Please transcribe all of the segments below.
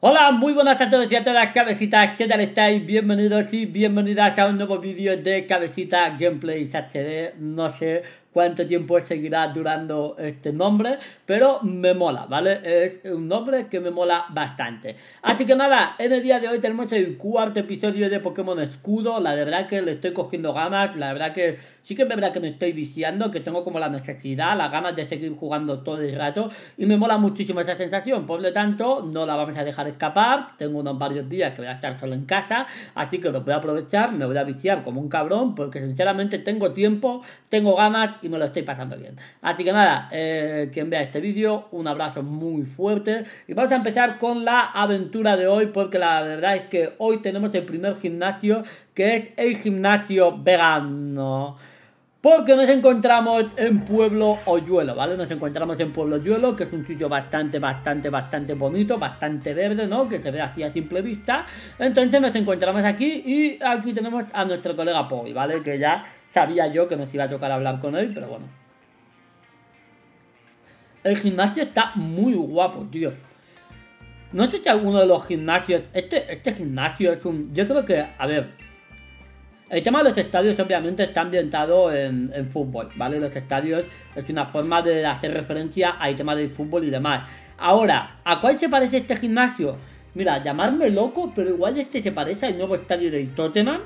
Hola, muy buenas a todos y a todas cabecitas, ¿qué tal estáis? Bienvenidos y bienvenidas a un nuevo vídeo de Cabecita Gameplays HD No sé cuánto tiempo seguirá durando este nombre, pero me mola, ¿vale? Es un nombre que me mola bastante. Así que nada, en el día de hoy tenemos el cuarto episodio de Pokémon Escudo, la verdad que le estoy cogiendo ganas, la verdad que sí que es verdad que me estoy viciando, que tengo como la necesidad, las ganas de seguir jugando todo el rato, y me mola muchísimo esa sensación, por lo tanto, no la vamos a dejar escapar, tengo unos varios días que voy a estar solo en casa, así que lo voy a aprovechar, me voy a viciar como un cabrón, porque sinceramente tengo tiempo, tengo ganas y me lo estoy pasando bien. Así que nada, eh, quien vea este vídeo, un abrazo muy fuerte y vamos a empezar con la aventura de hoy porque la verdad es que hoy tenemos el primer gimnasio que es el gimnasio vegano. Porque nos encontramos en Pueblo Hoyuelo, ¿vale? Nos encontramos en Pueblo Hoyuelo, que es un sitio bastante, bastante, bastante bonito, bastante verde, ¿no? Que se ve así a simple vista. Entonces nos encontramos aquí y aquí tenemos a nuestro colega Poi, ¿vale? Que ya sabía yo que nos iba a tocar hablar con él, pero bueno. El gimnasio está muy guapo, tío. No sé si alguno de los gimnasios... Este, este gimnasio es un... Yo creo que... A ver... El tema de los estadios obviamente está ambientado en, en fútbol, ¿vale? Los estadios es una forma de hacer referencia al tema del fútbol y demás. Ahora, ¿a cuál se parece este gimnasio? Mira, llamarme loco, pero igual este se parece al nuevo estadio de Tottenham,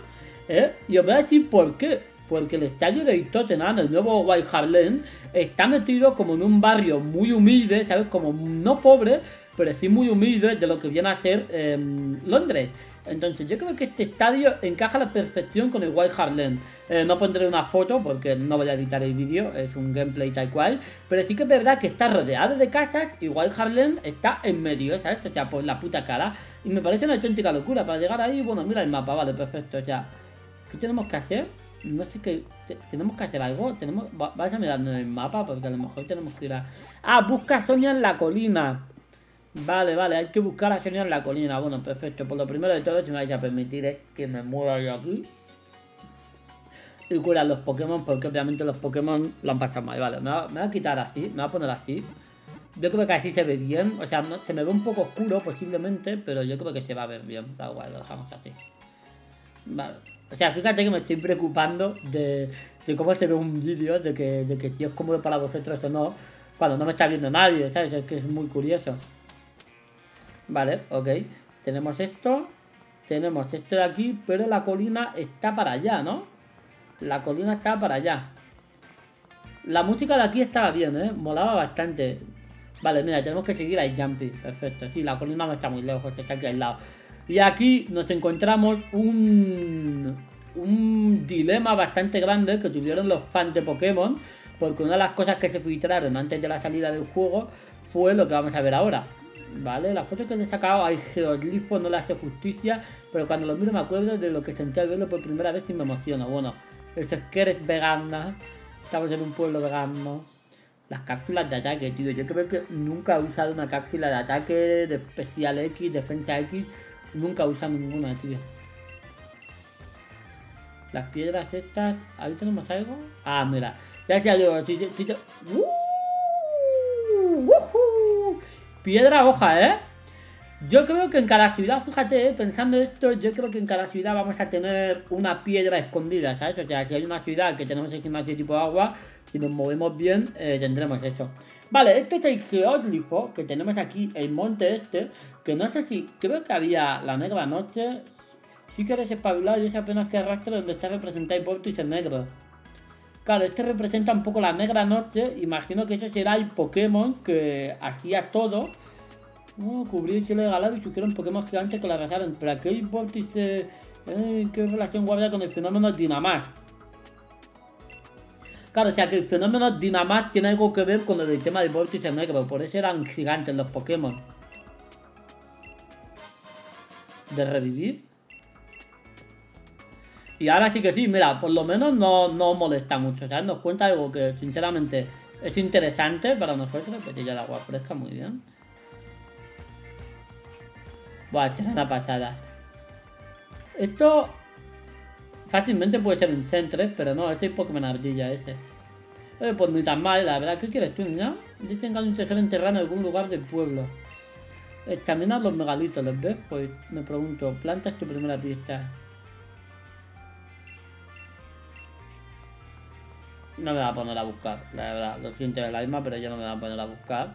¿eh? Y os voy a decir por qué porque el estadio de Tottenham, el nuevo White Hart Lane, está metido como en un barrio muy humilde, ¿sabes? Como no pobre, pero sí muy humilde de lo que viene a ser eh, Londres. Entonces yo creo que este estadio encaja a la perfección con el White Hart Lane. Eh, no pondré una foto porque no voy a editar el vídeo, es un gameplay tal cual. Pero sí que es verdad que está rodeado de casas y White Hart Lane está en medio, ¿sabes? O sea, por la puta cara. Y me parece una auténtica locura. Para llegar ahí, bueno, mira el mapa, vale, perfecto. O sea, ¿qué tenemos que hacer? No sé qué. Tenemos que hacer algo. Tenemos. Vais a mirar en el mapa porque a lo mejor tenemos que ir a. Ah, busca a Sonia en la colina. Vale, vale, hay que buscar a Sonia en la colina. Bueno, perfecto. Por lo primero de todo, si me vais a permitir, es que me mueva yo aquí. Y curar los Pokémon, porque obviamente los Pokémon lo han pasado mal. Vale, me va, a quitar así, me va a poner así. Yo creo que así se ve bien. O sea, se me ve un poco oscuro posiblemente, pero yo creo que se va a ver bien. Da igual, lo dejamos así. Vale. O sea, fíjate que me estoy preocupando de, cómo se ve un vídeo, de que, de que si es cómodo para vosotros o no, cuando no me está viendo nadie, ¿sabes? Es que es muy curioso. Vale, ok. Tenemos esto, tenemos esto de aquí, pero la colina está para allá, ¿no? La colina está para allá. La música de aquí estaba bien, ¿eh? Molaba bastante. Vale, mira, tenemos que seguir ahí, Jumpy. Perfecto. Sí, la colina no está muy lejos, está aquí al lado. Y aquí nos encontramos un, un dilema bastante grande que tuvieron los fans de Pokémon, porque una de las cosas que se filtraron antes de la salida del juego fue lo que vamos a ver ahora. ¿Vale? Las fotos que he sacado hay geoglifos, no le hace justicia, pero cuando lo miro me acuerdo de lo que sentí al verlo por primera vez y me emociono. Bueno, esto es que eres vegana, estamos en un pueblo vegano. Las cápsulas de ataque, tío. Yo creo que nunca he usado una cápsula de ataque, de especial X, defensa X Nunca usan ninguna, tío. Las piedras estas... ¿Ahí tenemos algo? Ah, mira. Ya se ha si, ¡Uh! Piedra hoja, ¿eh? Yo creo que en cada ciudad, fíjate, eh, pensando esto, yo creo que en cada ciudad vamos a tener una piedra escondida, ¿sabes? O sea, si hay una ciudad que tenemos el gimnasio tipo agua, si nos movemos bien, eh, tendremos eso. Vale, este es el geóglifo que tenemos aquí, el monte este, que no sé si, creo que había la negra noche, sí que eres espabilado y es apenas que arrastra donde está representado el Vortex en negro. Claro, este representa un poco la negra noche, imagino que ese será el Pokémon que hacía todo. Uh, cubrir el cielo de galado y surgieron Pokémon gigantes que la arrasaron. Pero aquel Vortex, eh, ¿qué relación guarda con el fenómeno Dynamax? Claro, o sea que el fenómeno Dynamax tiene algo que ver con el tema del vórtice negro, por eso eran gigantes los Pokémon. De revivir. Y ahora sí que sí, mira, por lo menos no, no molesta mucho, ¿sabes? Nos cuenta algo que sinceramente es interesante para nosotros, ya de agua fresca, muy bien. Buah, esta es una pasada. Esto Fácilmente puede ser un Centre, pero no, ese es Pokémon Ardilla ese. Eh, pues ni tan mal, la verdad. ¿Qué quieres tú, niña? Dicen que hay un tesoro enterrado en algún lugar del pueblo. Examina los megalitos, ¿los ves? Pues me pregunto, ¿plantas tu primera pista? No me va a poner a buscar, la verdad. Lo siento el alma, pero yo no me va a poner a buscar.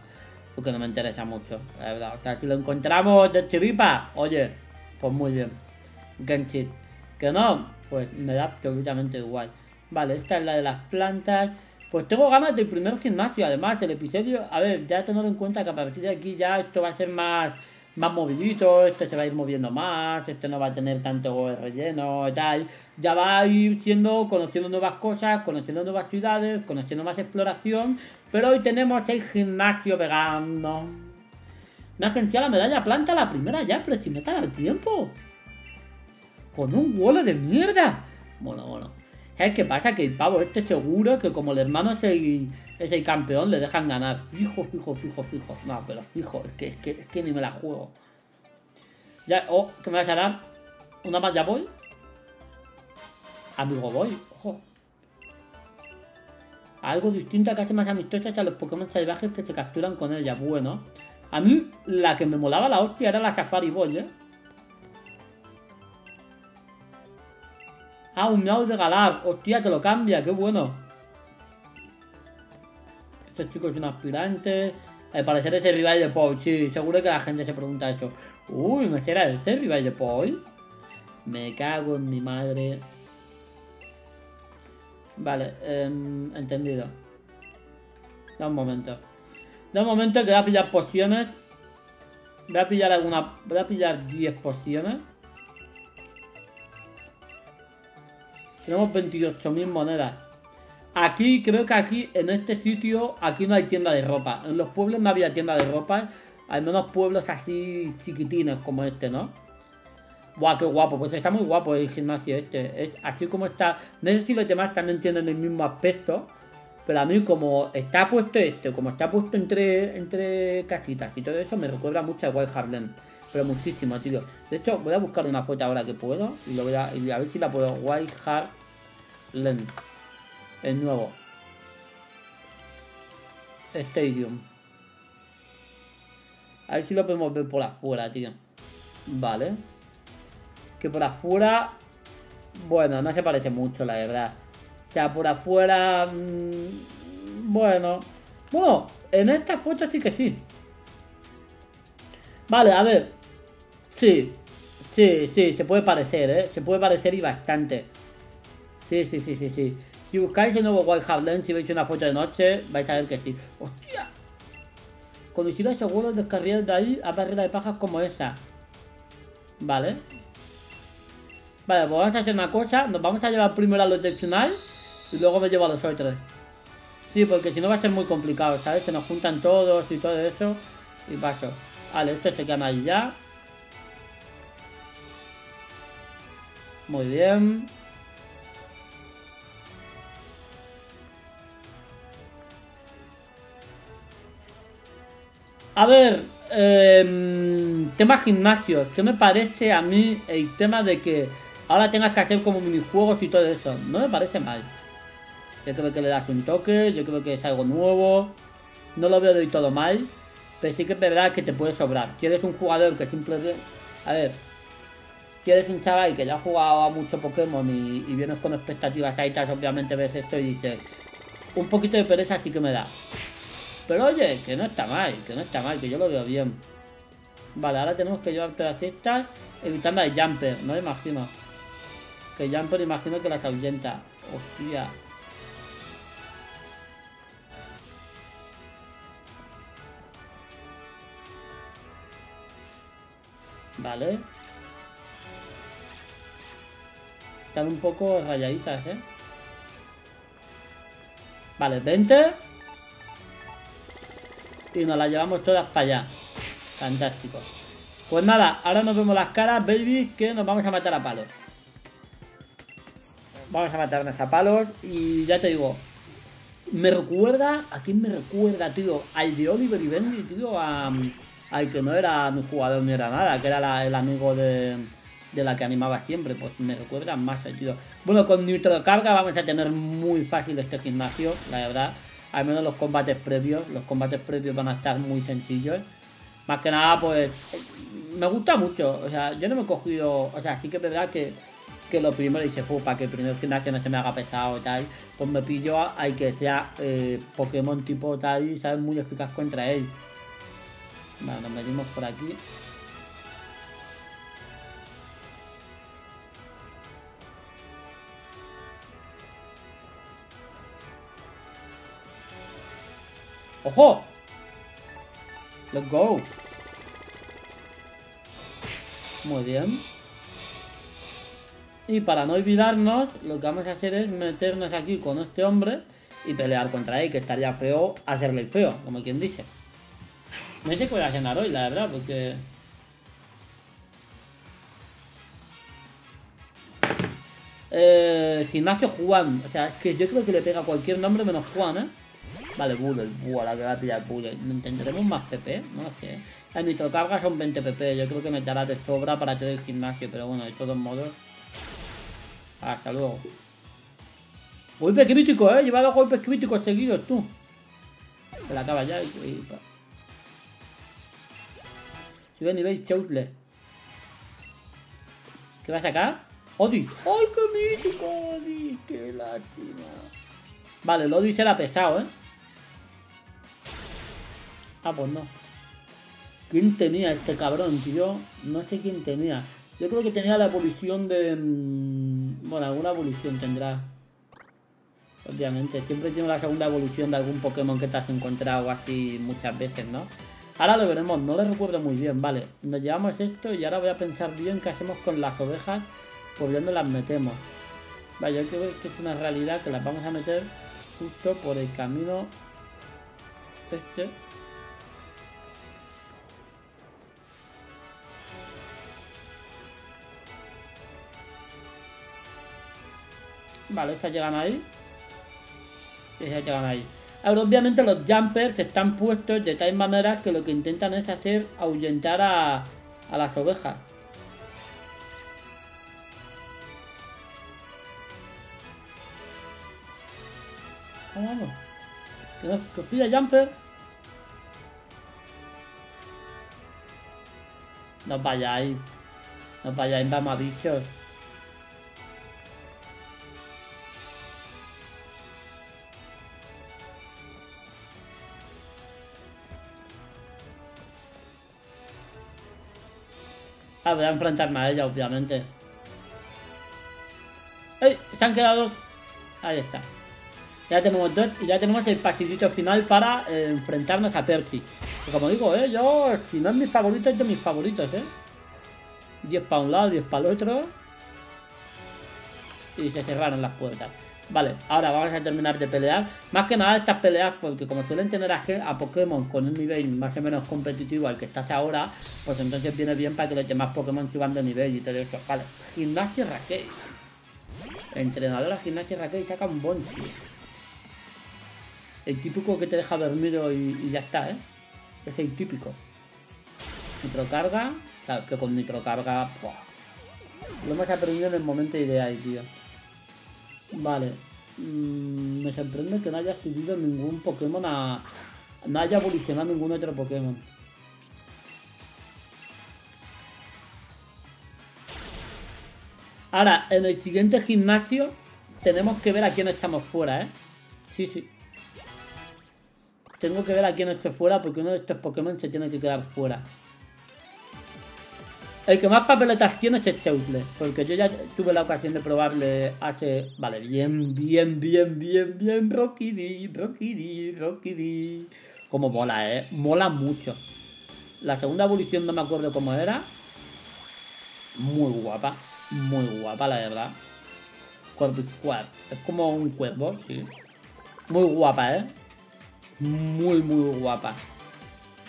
Porque no me interesa mucho, la verdad. O sea, si lo encontramos de chiripa, oye, pues muy bien. Genshit. Que no, pues me da absolutamente igual. Vale, esta es la de las plantas. Pues tengo ganas del primer gimnasio, además, el episodio, a ver, ya tenerlo en cuenta que a partir de aquí ya esto va a ser más, más movidito, esto se va a ir moviendo más, esto no va a tener tanto relleno y tal, ya va a ir siendo, conociendo nuevas cosas, conociendo nuevas ciudades, conociendo más exploración, pero hoy tenemos el gimnasio vegano. Me ha agenciado la medalla planta la primera ya, pero si me el tiempo. Con un huele de mierda. Bueno, bueno. ¿Sabes qué pasa? Que el pavo este seguro que como el hermano es el, es el campeón, le dejan ganar. Fijo, fijo, fijo, fijo. No, pero fijo, es que, es que, es que ni me la juego. Ya, oh, ¿qué me vas a dar? ¿Una más ya voy? Amigo voy, ojo. Algo distinto que hace más amistosa a los Pokémon salvajes que se capturan con ella. Bueno. A mí, la que me molaba la hostia era la Safari Boy, ¿eh? Ah, un miau de Galar. Hostia, te lo cambia, qué bueno. Este chico es un aspirante. Al parecer es el rival de Paul. Sí, seguro que la gente se pregunta eso. Uy, ¿me será este el rival de Paul? Me cago en mi madre. Vale, eh, entendido. Da un momento. Da un momento que voy a pillar pociones. Voy a pillar alguna. Voy a pillar 10 pociones. Tenemos 28.000 monedas. Aquí, creo que aquí, en este sitio, aquí no hay tienda de ropa. En los pueblos no había tienda de ropa. Al menos pueblos así chiquitines como este, ¿no? Guau, qué guapo. Pues está muy guapo el gimnasio este. Es así como está. No sé si los demás también tienen el mismo aspecto. Pero a mí como está puesto este, como está puesto entre, entre casitas y todo eso, me recuerda mucho a Wild Harlem. Pero muchísimo, tío. De hecho, voy a buscar una foto ahora que puedo. Y, a, ver si la puedo. Wild Harlem. El nuevo. Stadium. A ver si lo podemos ver por afuera, tío. Vale. Que por afuera... Bueno, no se parece mucho, la verdad. O sea, por afuera... Mmm, bueno. Bueno, en esta foto sí que sí. Vale, a ver. Sí. Sí, sí, se puede parecer, ¿eh? Se puede parecer y bastante. Sí, sí, sí, sí, sí. Si buscáis el nuevo Wild Heartland, si veis una foto de noche, vais a ver que sí. ¡Hostia! Conocido seguro descargar de ahí a barrera de pajas como esa. Vale. Vale, pues vamos a hacer una cosa. Nos vamos a llevar primero a los excepcional y luego me llevo a los otros. Sí, porque si no va a ser muy complicado, ¿sabes? Se nos juntan todos y todo eso. Y paso. Vale, este se queda ahí ya. Muy bien. A ver, eh, tema gimnasio. ¿Qué me parece a mí el tema de que ahora tengas que hacer como minijuegos y todo eso? No me parece mal. Yo creo que le das un toque, yo creo que es algo nuevo. No lo veo de todo mal. Pero sí que es verdad que te puede sobrar. Si eres un jugador que simplemente... A ver. Si eres un chaval que ya ha jugado a mucho Pokémon y, y vienes con expectativas altas, obviamente ves esto y dices... Un poquito de pereza sí que me da. Pero oye, que no está mal, que no está mal, que yo lo veo bien. Vale, ahora tenemos que llevar todas estas evitando al Jumper, no me imagino. Que Jumper imagino que las ahuyenta. Hostia. Vale. Están un poco rayaditas, ¿eh? Vale, 20. Y nos las llevamos todas para allá. Fantástico. Pues nada, ahora nos vemos las caras, baby, que nos vamos a matar a palos. Vamos a matarnos a palos y ya te digo, me recuerda, ¿a quién me recuerda, tío? Al de Oliver y Bendy, tío, al que no era mi jugador ni era nada, que era el amigo de, de, la que animaba siempre, pues me recuerda más, tío. Bueno, con carga vamos a tener muy fácil este gimnasio, la verdad. Al menos los combates previos, los combates previos van a estar muy sencillos. Más que nada, pues, me gusta mucho. O sea, yo no me he cogido, o sea, sí que es verdad que, que lo primero dice, para que el primer gimnasio no se me haga pesado y tal, pues me pillo hay que sea eh, Pokémon tipo tal y sabes muy eficaz contra él. Vale, nos metimos por aquí. ¡Ojo! Let's go. Muy bien. Y para no olvidarnos, lo que vamos a hacer es meternos aquí con este hombre y pelear contra él, que estaría feo hacerle el feo, como quien dice. No sé qué voy a cenar hoy, la verdad, porque... Eh, gimnasio Juan. O sea, es que yo creo que le pega cualquier nombre menos Juan, ¿eh? Vale, Bull, Bull, la que va a pillar Bull. ¿Tendremos más PP? No lo sé. El nitrocarga son 20 PP. Yo creo que me dará de sobra para todo el gimnasio. Pero bueno, de todos modos. Hasta luego. Golpe crítico, eh. Lleva dos golpes críticos seguidos, tú. Se la acaba ya y... Sube nivel. ¿Qué va a sacar? ¡Odi! ¡Ay, qué mítico, Odi! ¡Qué lástima! Vale, el Odi será pesado, ¿eh? Ah, pues no. ¿Quién tenía este cabrón, tío? No sé quién tenía. Yo creo que tenía la evolución de... Mm, bueno, alguna evolución tendrá. Obviamente, siempre tiene la segunda evolución de algún Pokémon que te has encontrado así muchas veces, ¿no? Ahora lo veremos, no lo recuerdo muy bien, vale. Nos llevamos esto y ahora voy a pensar bien qué hacemos con las ovejas, por dónde las metemos. Vale, yo creo que es una realidad que las vamos a meter justo por el camino este. Vale, estas llegan ahí. Estas llegan ahí. Ahora, obviamente los jumpers están puestos de tal manera que lo que intentan es hacer ahuyentar a, a las ovejas. Vamos. Que nos pilla jumper. No vayáis. No vayáis, vamos bichos. Ah, voy a enfrentarme a ella, obviamente. ¡Ey! Se han quedado... Ahí está. Ya tenemos dos y ya tenemos el pasillito final para eh, enfrentarnos a Percy. Que como digo, eh, yo, si no es mis favoritos, es de mis favoritos, eh. 10 para un lado, 10 para el otro. Y se cerraron las puertas. Vale, ahora vamos a terminar de pelear. Más que nada estas peleas, porque como suelen tener a, Pokémon con un nivel más o menos competitivo al que estás ahora, pues entonces viene bien para que los demás Pokémon suban de nivel y todo eso. Vale, Gimnasia Raquel. Entrenadora Gimnasia Raquel saca un Bonchi. El típico que te deja dormido y, ya está, ¿eh? Es el típico. Nitrocarga. Claro, que con nitrocarga... Lo hemos aprendido en el momento ideal, tío. Vale. Mm, me sorprende que no haya subido ningún Pokémon a... No haya evolucionado ningún otro Pokémon. Ahora, en el siguiente gimnasio tenemos que ver a quién estamos fuera, ¿eh? Sí, sí. Tengo que ver a quién esté fuera porque uno de estos Pokémon se tiene que quedar fuera. El que más papeletas tiene es Cheutle, porque yo ya tuve la ocasión de probarle hace... Vale, bien, bien, bien, bien, bien, Rocky D, Rocky D, Rocky D. Como mola, ¿eh? Mola mucho. La segunda evolución no me acuerdo cómo era. Muy guapa, muy guapa, la verdad. Corbicuar. Es como un cuervo, sí. Muy guapa, ¿eh? Muy, muy guapa.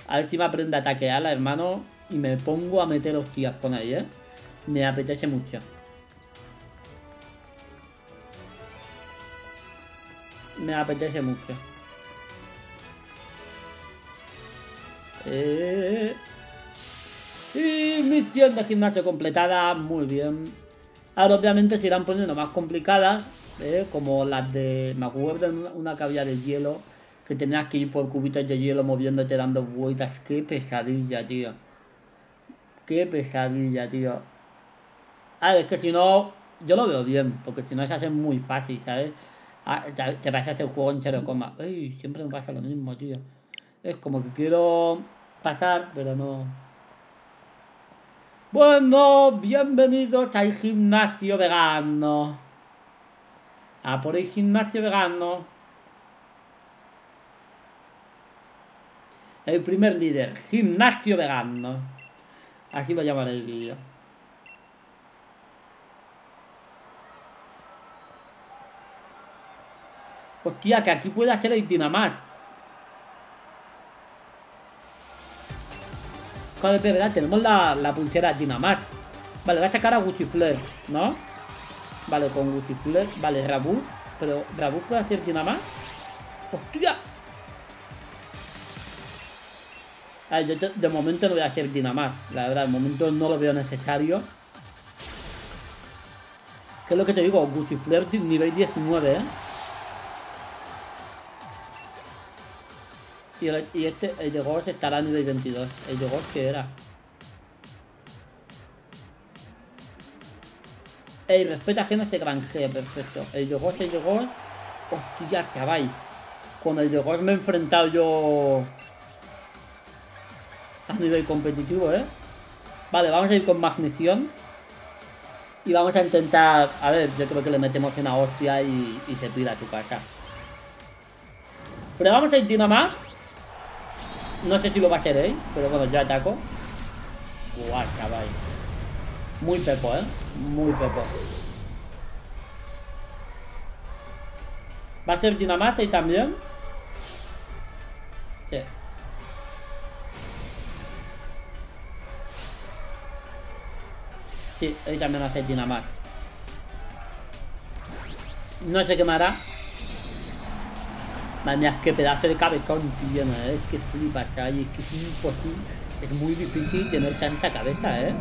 A ver si me aprende a ataquearla, hermano y me pongo a meter hostias con ella, ¿eh? me apetece mucho. Me apetece mucho. Eh... Y misión de gimnasio completada, muy bien. Ahora obviamente se irán poniendo más complicadas, ¿eh? como las de... Me acuerdo una que de hielo, que tenías que ir por cubitos de hielo moviéndote dando vueltas. Qué pesadilla, tío. Qué pesadilla, tío. A ver, es que si no, yo lo veo bien, porque si no se hace muy fácil, ¿sabes? Ah, te, te pasas el juego en coma. Ay, siempre me pasa lo mismo, tío. Es como que quiero pasar, pero no. Bueno, bienvenidos al gimnasio vegano. A por el gimnasio vegano. El primer líder, gimnasio vegano. Así lo llamaré el vídeo. Hostia, que aquí puede hacer el dinamar. Joder, de verdad, tenemos la, la pulsera dinamar. Vale, voy a sacar a Gucci Flare, ¿no? Vale, con Gucci Flare. Vale, Rabu. Pero, ¿Rabu puede hacer dinamar? ¡Hostia! A ver, yo de momento no voy a hacer dinamar. La verdad, de momento no lo veo necesario. ¿Qué es lo que te digo? Gucci Flare nivel 19, ¿eh? Y, y este, el de Ghost estará a nivel 22. El de Ghost, ¿qué era? Ey, respeta que no se granjea, perfecto. El de Ghost, el de Ghost. Hostia, chaval. Con el de Ghost me he enfrentado yo a nivel competitivo, ¿eh? Vale, vamos a ir con Magnición. Y vamos a intentar... A ver, yo creo que le metemos una hostia y, y se pira a tu casa. Pero vamos a ir Dinamar. No sé si lo va a hacer, ¿eh? Pero bueno, ya ataco. Guau, chaval. Muy pepo, ¿eh? Muy pepo. ¿Va a ser Dinamate también? Sí. Sí, ahí también hace Dinamar. No se quemará. Madre mía, qué pedazo de cabezón, tío. ¿no? Es que flipa, chaval. Es que es imposible. Es muy difícil tener tanta cabeza, ¿eh?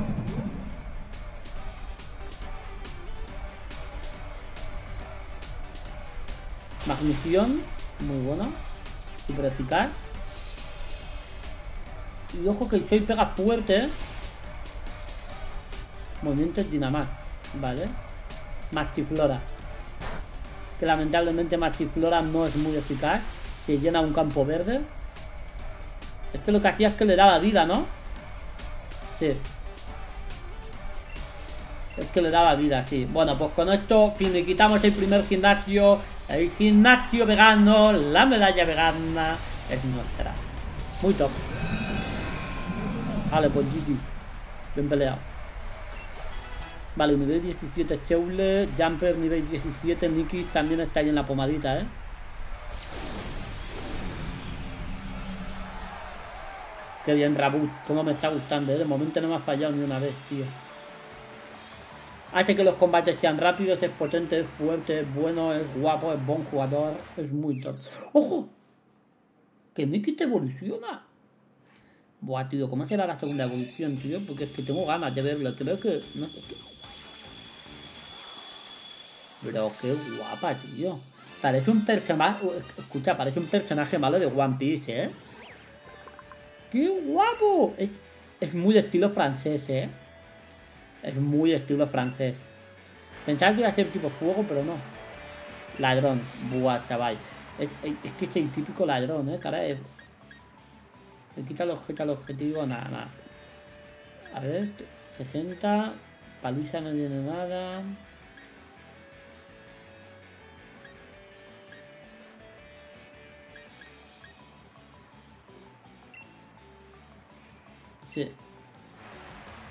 Magnición, muy buena. Super eficaz. Y ojo que el soy pega fuerte, ¿eh? Movimiento dinamar, vale. Maxiflora. Que lamentablemente Maxiflora no es muy eficaz. Que llena un campo verde. Esto lo que hacía es que le daba vida, ¿no? Sí. Es que le daba vida, sí. Bueno, pues con esto quitamos el primer gimnasio. El gimnasio vegano, la medalla vegana es nuestra. Muy top. Vale, pues GG. Bien peleado. Vale, nivel 17 Cheule, Jumper nivel 17, Nikki también está ahí en la pomadita, ¿eh? Qué bien, Rabu, cómo me está gustando, ¿eh? De momento no me ha fallado ni una vez, tío. Hace que los combates sean rápidos, es potente, es fuerte, es bueno, es guapo, es buen jugador, es muy top. ¡Ojo! Que Nikki te evoluciona. Buah, tío, ¿cómo será la segunda evolución, tío? Porque es que tengo ganas de verlo. Creo que... No sé. Pero qué guapa, tío. Parece un personaje... Escucha, parece un personaje malo de One Piece, ¿eh? ¡Qué guapo! Es, es muy de estilo francés, ¿eh? Es muy de estilo francés. Pensaba que iba a ser tipo fuego, pero no. Ladrón. Buah, chaval. Es, es, que es el típico ladrón, ¿eh? Cara, es... Me quita el objeto al objetivo, nada, nada. A ver, 60. Paliza no tiene nada.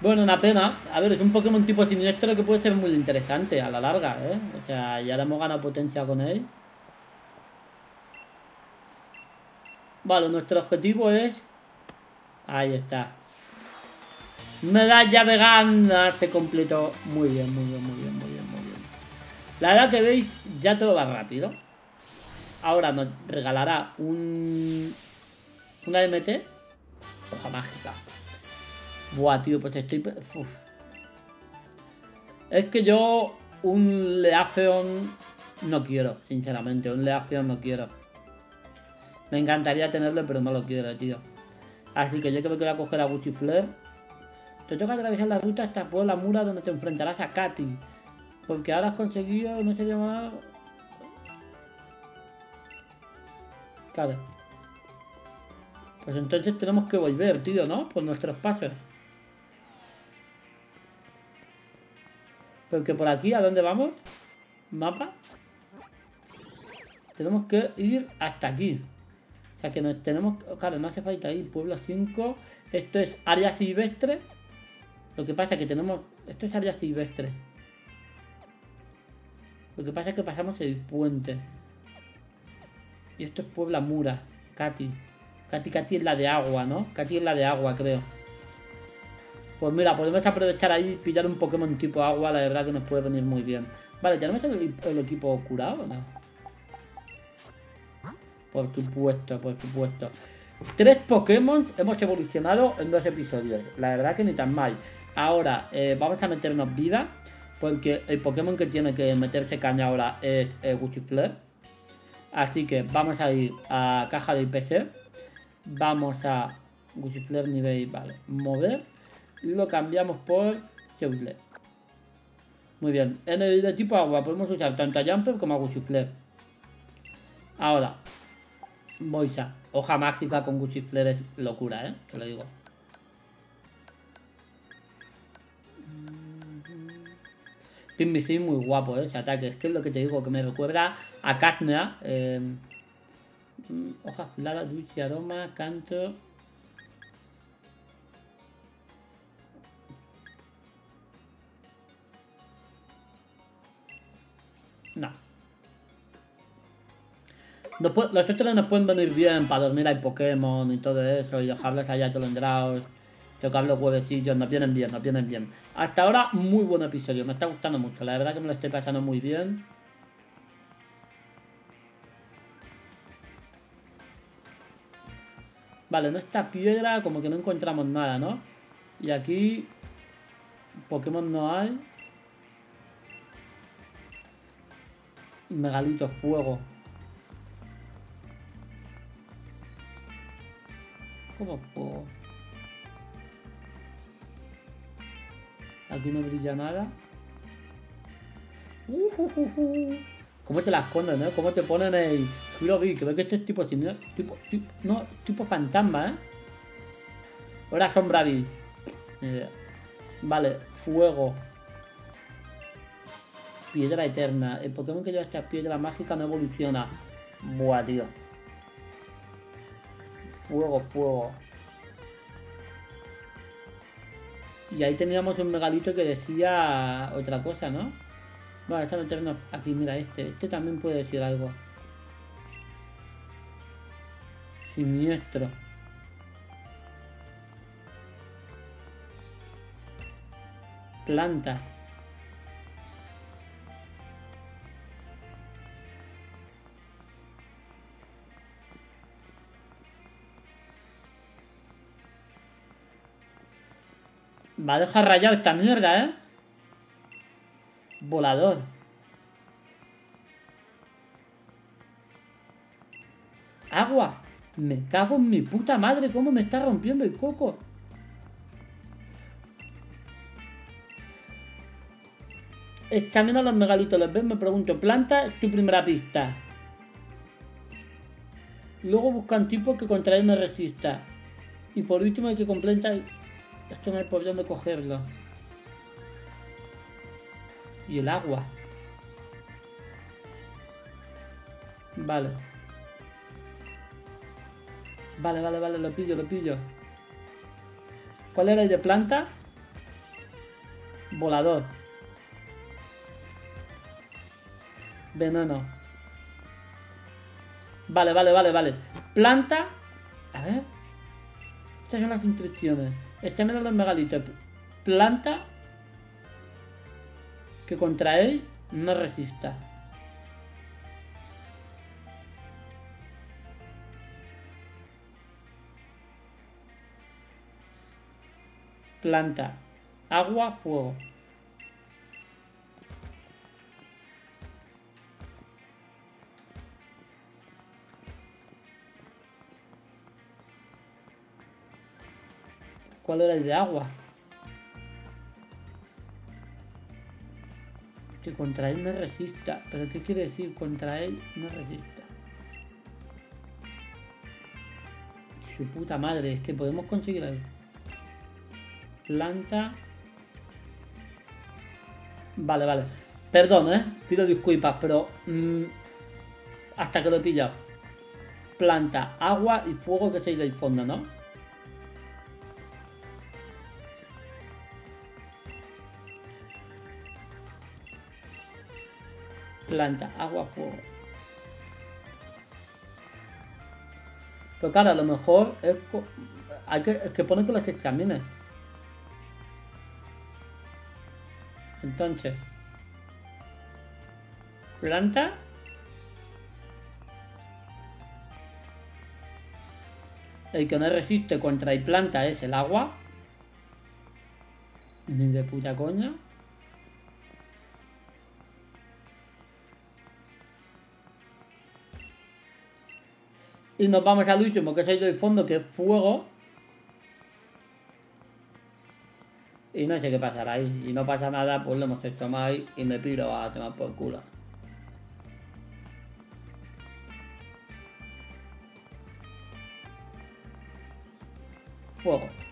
Bueno, una pena. A ver, es un Pokémon tipo siniestro que puede ser muy interesante a la larga, ¿eh? O sea, ya le hemos ganado potencia con él. Vale, nuestro objetivo es... Ahí está. Medalla vegana se completó. Muy bien, muy bien, muy bien, muy bien, muy bien. La verdad que veis, ya todo va rápido. Ahora nos regalará un... Una MT. Hoja mágica. Buah, tío, pues estoy... Uf. Es que yo un Leafeon no quiero, sinceramente. Un Leafeon no quiero. Me encantaría tenerlo, pero no lo quiero, tío. Así que yo creo que voy a coger a Gucci Flair. Te toca atravesar la ruta hasta por la mura donde te enfrentarás a Katy. Porque ahora has conseguido, no sé llamar. Claro. Pues entonces tenemos que volver, tío, ¿no? Por nuestros pasos. Porque por aquí, ¿a dónde vamos? ¿Mapa? Tenemos que ir hasta aquí. O sea que nos tenemos... Claro, no hace falta ir. Pueblo 5. Esto es área silvestre. Lo que pasa es que tenemos... Esto es área silvestre. Lo que pasa es que pasamos el puente. Y esto es Puebla Mura. Katy. Katy, Katy es la de agua, ¿no? Katy es la de agua, creo. Pues mira, podemos aprovechar ahí y pillar un Pokémon tipo agua. La verdad que nos puede venir muy bien. Vale, ¿tenemos el, equipo curado no? Por supuesto, por supuesto. Tres Pokémon hemos evolucionado en dos episodios. La verdad que ni tan mal. Ahora, eh, vamos a meternos vida. Porque el Pokémon que tiene que meterse caña ahora es eh, Así que vamos a ir a caja de IPC. Vamos a Gucifler nivel, vale, mover. Y lo cambiamos por Chevrolet. Muy bien. En el de tipo agua podemos usar tanto a Jumper como a Gucifler. Ahora, Boisa. Hoja mágica con Gucifler es locura, ¿eh? Te lo digo. Pin muy guapo, ¿eh? ese ataque. Es que es lo que te digo, que me recuerda a Katna. Eh, mm, hoja afilada, dulce aroma, canto. No. los otros nos pueden venir bien para dormir al Pokémon y todo eso y dejarles allá tolendrados tocar los huevecillos, nos vienen bien, nos vienen bien. Hasta ahora, muy buen episodio, me está gustando mucho, la verdad que me lo estoy pasando muy bien. Vale, en esta piedra como que no encontramos nada, ¿no? Y aquí Pokémon no hay. Megalito fuego. ¿Cómo fuego? Aquí no brilla nada. Uh, uh, ¿Cómo te la esconden, eh? ¿Cómo te ponen el... Lo vi, creo que este es tipo... Tipo, tipo, no, tipo fantasma, ¿eh? Ahora sombra vi. Vale, fuego. Piedra eterna. El Pokémon que lleva esta piedra mágica no evoluciona. Buah, tío. Fuego, fuego. Y ahí teníamos un megalito que decía otra cosa, ¿no? Vale, está meternos aquí, mira este. Este también puede decir algo. Siniestro. Planta. Va a dejar rayado esta mierda, ¿eh? Volador. Agua. Me cago en mi puta madre. ¿Cómo me está rompiendo el coco? Camino a los megalitos. ¿Los ves? Me pregunto. Planta tu primera pista. Luego buscan tipos que contra él me resista. Y por último hay que completar esto no hay por dónde cogerlo. Y el agua. Vale. Vale, vale, vale, lo pillo, lo pillo. ¿Cuál era el de planta? Volador. Veneno. Vale, vale, vale, vale. Planta. A ver. Estas son las instrucciones. Échame los megalitos. Planta que contra él no resista. Planta. Agua, fuego. ¿Cuál era el de agua? Que contra él me resista. ¿Pero qué quiere decir? Contra él no resista. Su puta madre, es que podemos conseguir algo. Planta. Vale, vale. Perdón, ¿eh? Pido disculpas, pero... mm, hasta que lo he pillado. Planta, agua y fuego que se del fondo, ¿no? Planta, agua, fuego. Pero claro, a lo mejor es, hay que, es que pone que los examines. Entonces, planta. El que no resiste contra el planta es el agua. Ni de puta coña. Y nos vamos al último, que el del fondo, que es fuego. Y no sé qué pasará ahí. Y no pasa nada, pues lo hemos hecho mal y me piro a tomar por culo. Fuego.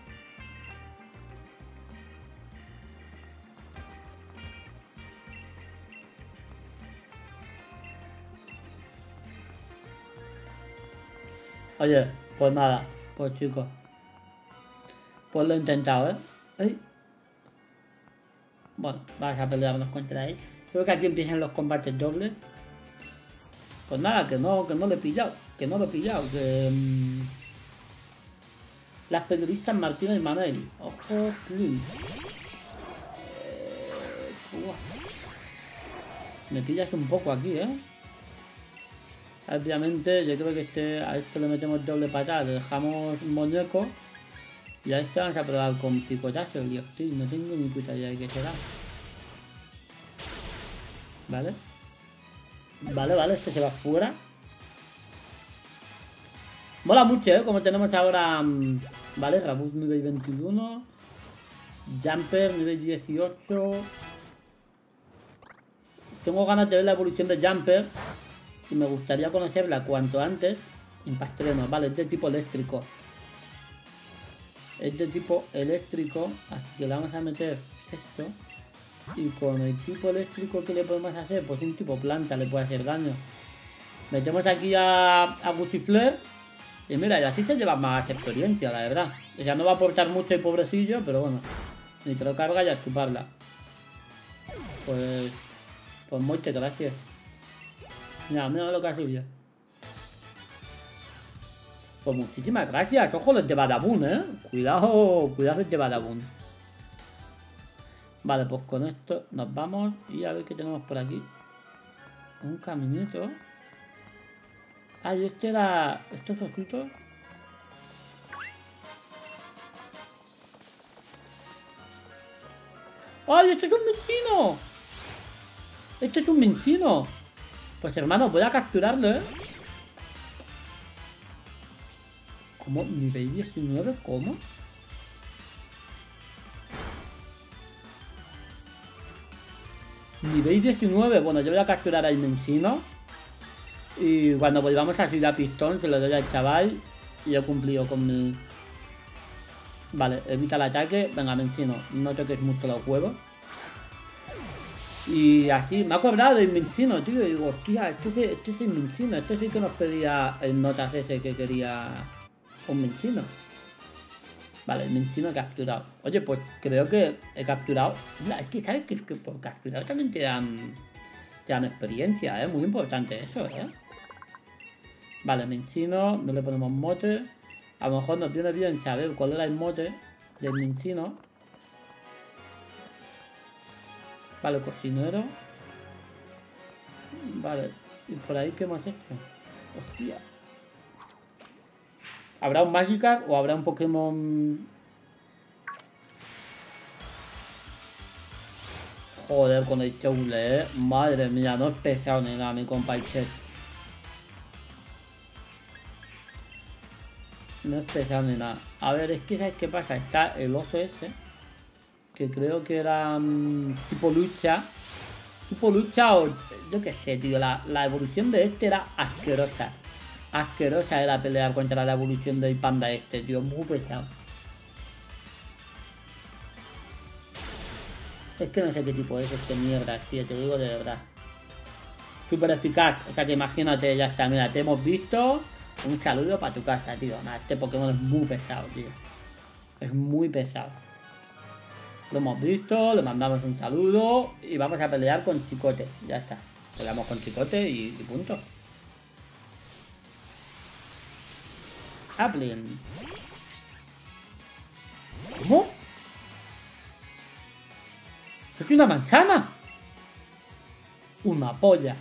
Oye, pues nada, pues chicos. Pues lo he intentado, ¿eh? Bueno, vamos a pelearnos contra él. Creo que aquí empiezan los combates dobles. Pues nada, que no, que no lo he pillado. Que no lo he pillado. Que. mm, las periodistas Martina y Manuel. Ojo, clic. Eh. Me pillas un poco aquí, ¿eh? Obviamente, yo creo que este, a esto le metemos doble patada, le dejamos muñeco. Y a este vamos a probar con picotazo, el Dioptil, no tengo ni puta idea de qué será. Vale. Vale, vale, este se va fuera. Mola mucho, ¿eh? Como tenemos ahora... mm, Vale, Rabut nivel 21. Jumper nivel 18. Tengo ganas de ver la evolución de Jumper. Y me gustaría conocerla cuanto antes. Impactreno, vale, es de tipo eléctrico. Es de tipo eléctrico, así que le vamos a meter esto. Y con el tipo eléctrico que le podemos hacer, pues un tipo planta le puede hacer daño. Metemos aquí a, a Bucifleur. Y mira, y así se lleva más experiencia, la verdad. O sea, no va a aportar mucho el pobrecillo, pero bueno. Ni te lo carga y a chuparla. Pues... Pues muchas gracias. Mira, mira lo que ha subido. Pues muchísimas gracias. Ojo los de Badabun, eh. Cuidado, cuidado los de Badabun. Vale, pues con esto nos vamos y a ver qué tenemos por aquí. Un caminito. Ah, y este era... ¿Esto es oculto? ¡Ay, este es un menchino! Este es un menchino. Pues hermano, voy a capturarlo, ¿eh? ¿Cómo? ¿Nivel 19? ¿Cómo? Nivel 19. Bueno, yo voy a capturar al Mensino. Y cuando volvamos a Ciudad Pistón, se lo doy al chaval. Y he cumplido con mi... Vale, evita el ataque. Venga, Mensino, no toques mucho los huevos. Y así, me ha acordado del Mincino, tío. Y digo, hostia, este es, este es el Mincino. Este sí que nos pedía el notas ese que quería un Mincino. Vale, el Mincino capturado. Oye, pues creo que he capturado. Es que sabes que, que por capturar también te dan, te dan experiencia, ¿eh? Muy importante eso, ¿eh? Vale, Mincino, no le ponemos mote. A lo mejor nos viene bien saber cuál era el mote del Mincino. Vale, cocinero. Vale, ¿y por ahí qué hemos hecho? Hostia. ¿Habrá un Magikarp o habrá un Pokémon...? Joder, con el Cheule, eh. Madre mía, no es pesado ni nada, mi compa. No es pesado ni nada. A ver, es que ¿sabes qué pasa? Está el oso ese. Que creo que era mm, tipo lucha. Tipo lucha o... Yo qué sé, tío. La, la evolución de este era asquerosa. Asquerosa era pelear contra la evolución del panda este, tío. Muy pesado. Es que no sé qué tipo es este mierda, tío. Te digo de verdad. Súper eficaz. O sea que imagínate, ya está. Mira, te hemos visto. Un saludo para tu casa, tío. Nada, este Pokémon es muy pesado, tío. Es muy pesado. Lo hemos visto, le mandamos un saludo y vamos a pelear con Chicote. Ya está. Peleamos con Chicote y, punto. Aplin. ¿Cómo? ¿Es una manzana? Una polla.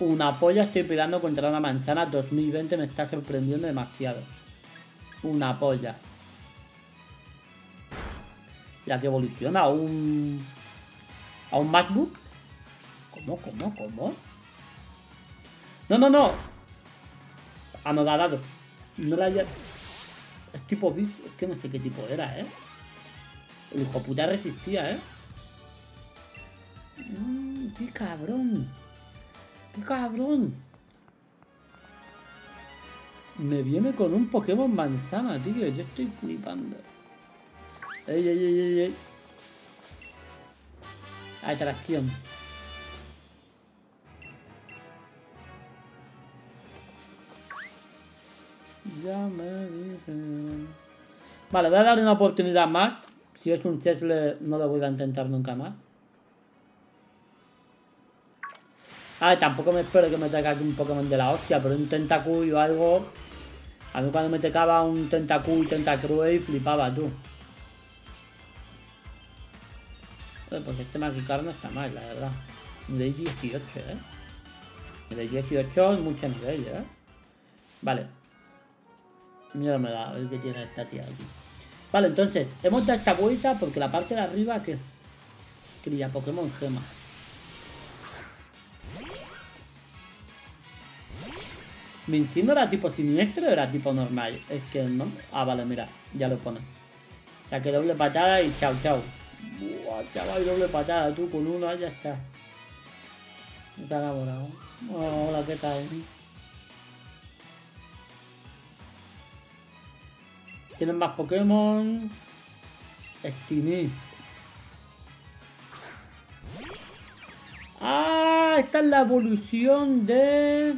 Una polla estoy peleando contra una manzana 2020 me está sorprendiendo demasiado. Una polla. Ya que evoluciona a un... A un MacBook. ¿Cómo, cómo, cómo? No, no, no. Anodadado. No la haya... Es tipo... Es que no sé qué tipo era, ¿eh? El hijo puta resistía, ¿eh? Mmm, qué cabrón. ¡Qué cabrón! Me viene con un Pokémon manzana, tío. Yo estoy flipando. ¡Ey, ey, ey, ey! ey. Atracción. Ya me dicen... Vale, voy a darle una oportunidad más. Si es un Chesle, no lo voy a intentar nunca más. Ah, tampoco me espero que me traiga aquí un Pokémon de la hostia, pero un Tentacuy o algo... A mí cuando me tocaba un Tentacuy, Tentacruel, flipaba tú. Pues este Magikarp no está mal, la verdad. Nivel 18, ¿eh? Nivel 18 es mucho nivel, ¿eh? Vale. Mira, me da, a ver qué tiene esta tía aquí. Vale, entonces, hemos dado esta vuelta porque la parte de arriba que... Cría Pokémon Gema. ¿Mi no era tipo siniestro era tipo normal? Es que no. Ah, vale, mira, ya lo pone. O que doble patada y chao, chao. Buah, chaval, doble patada, tú con uno, ya está. Está enamorado. Hola, ¿qué tal? Tienen más Pokémon. Stini. Ah, esta es la evolución de...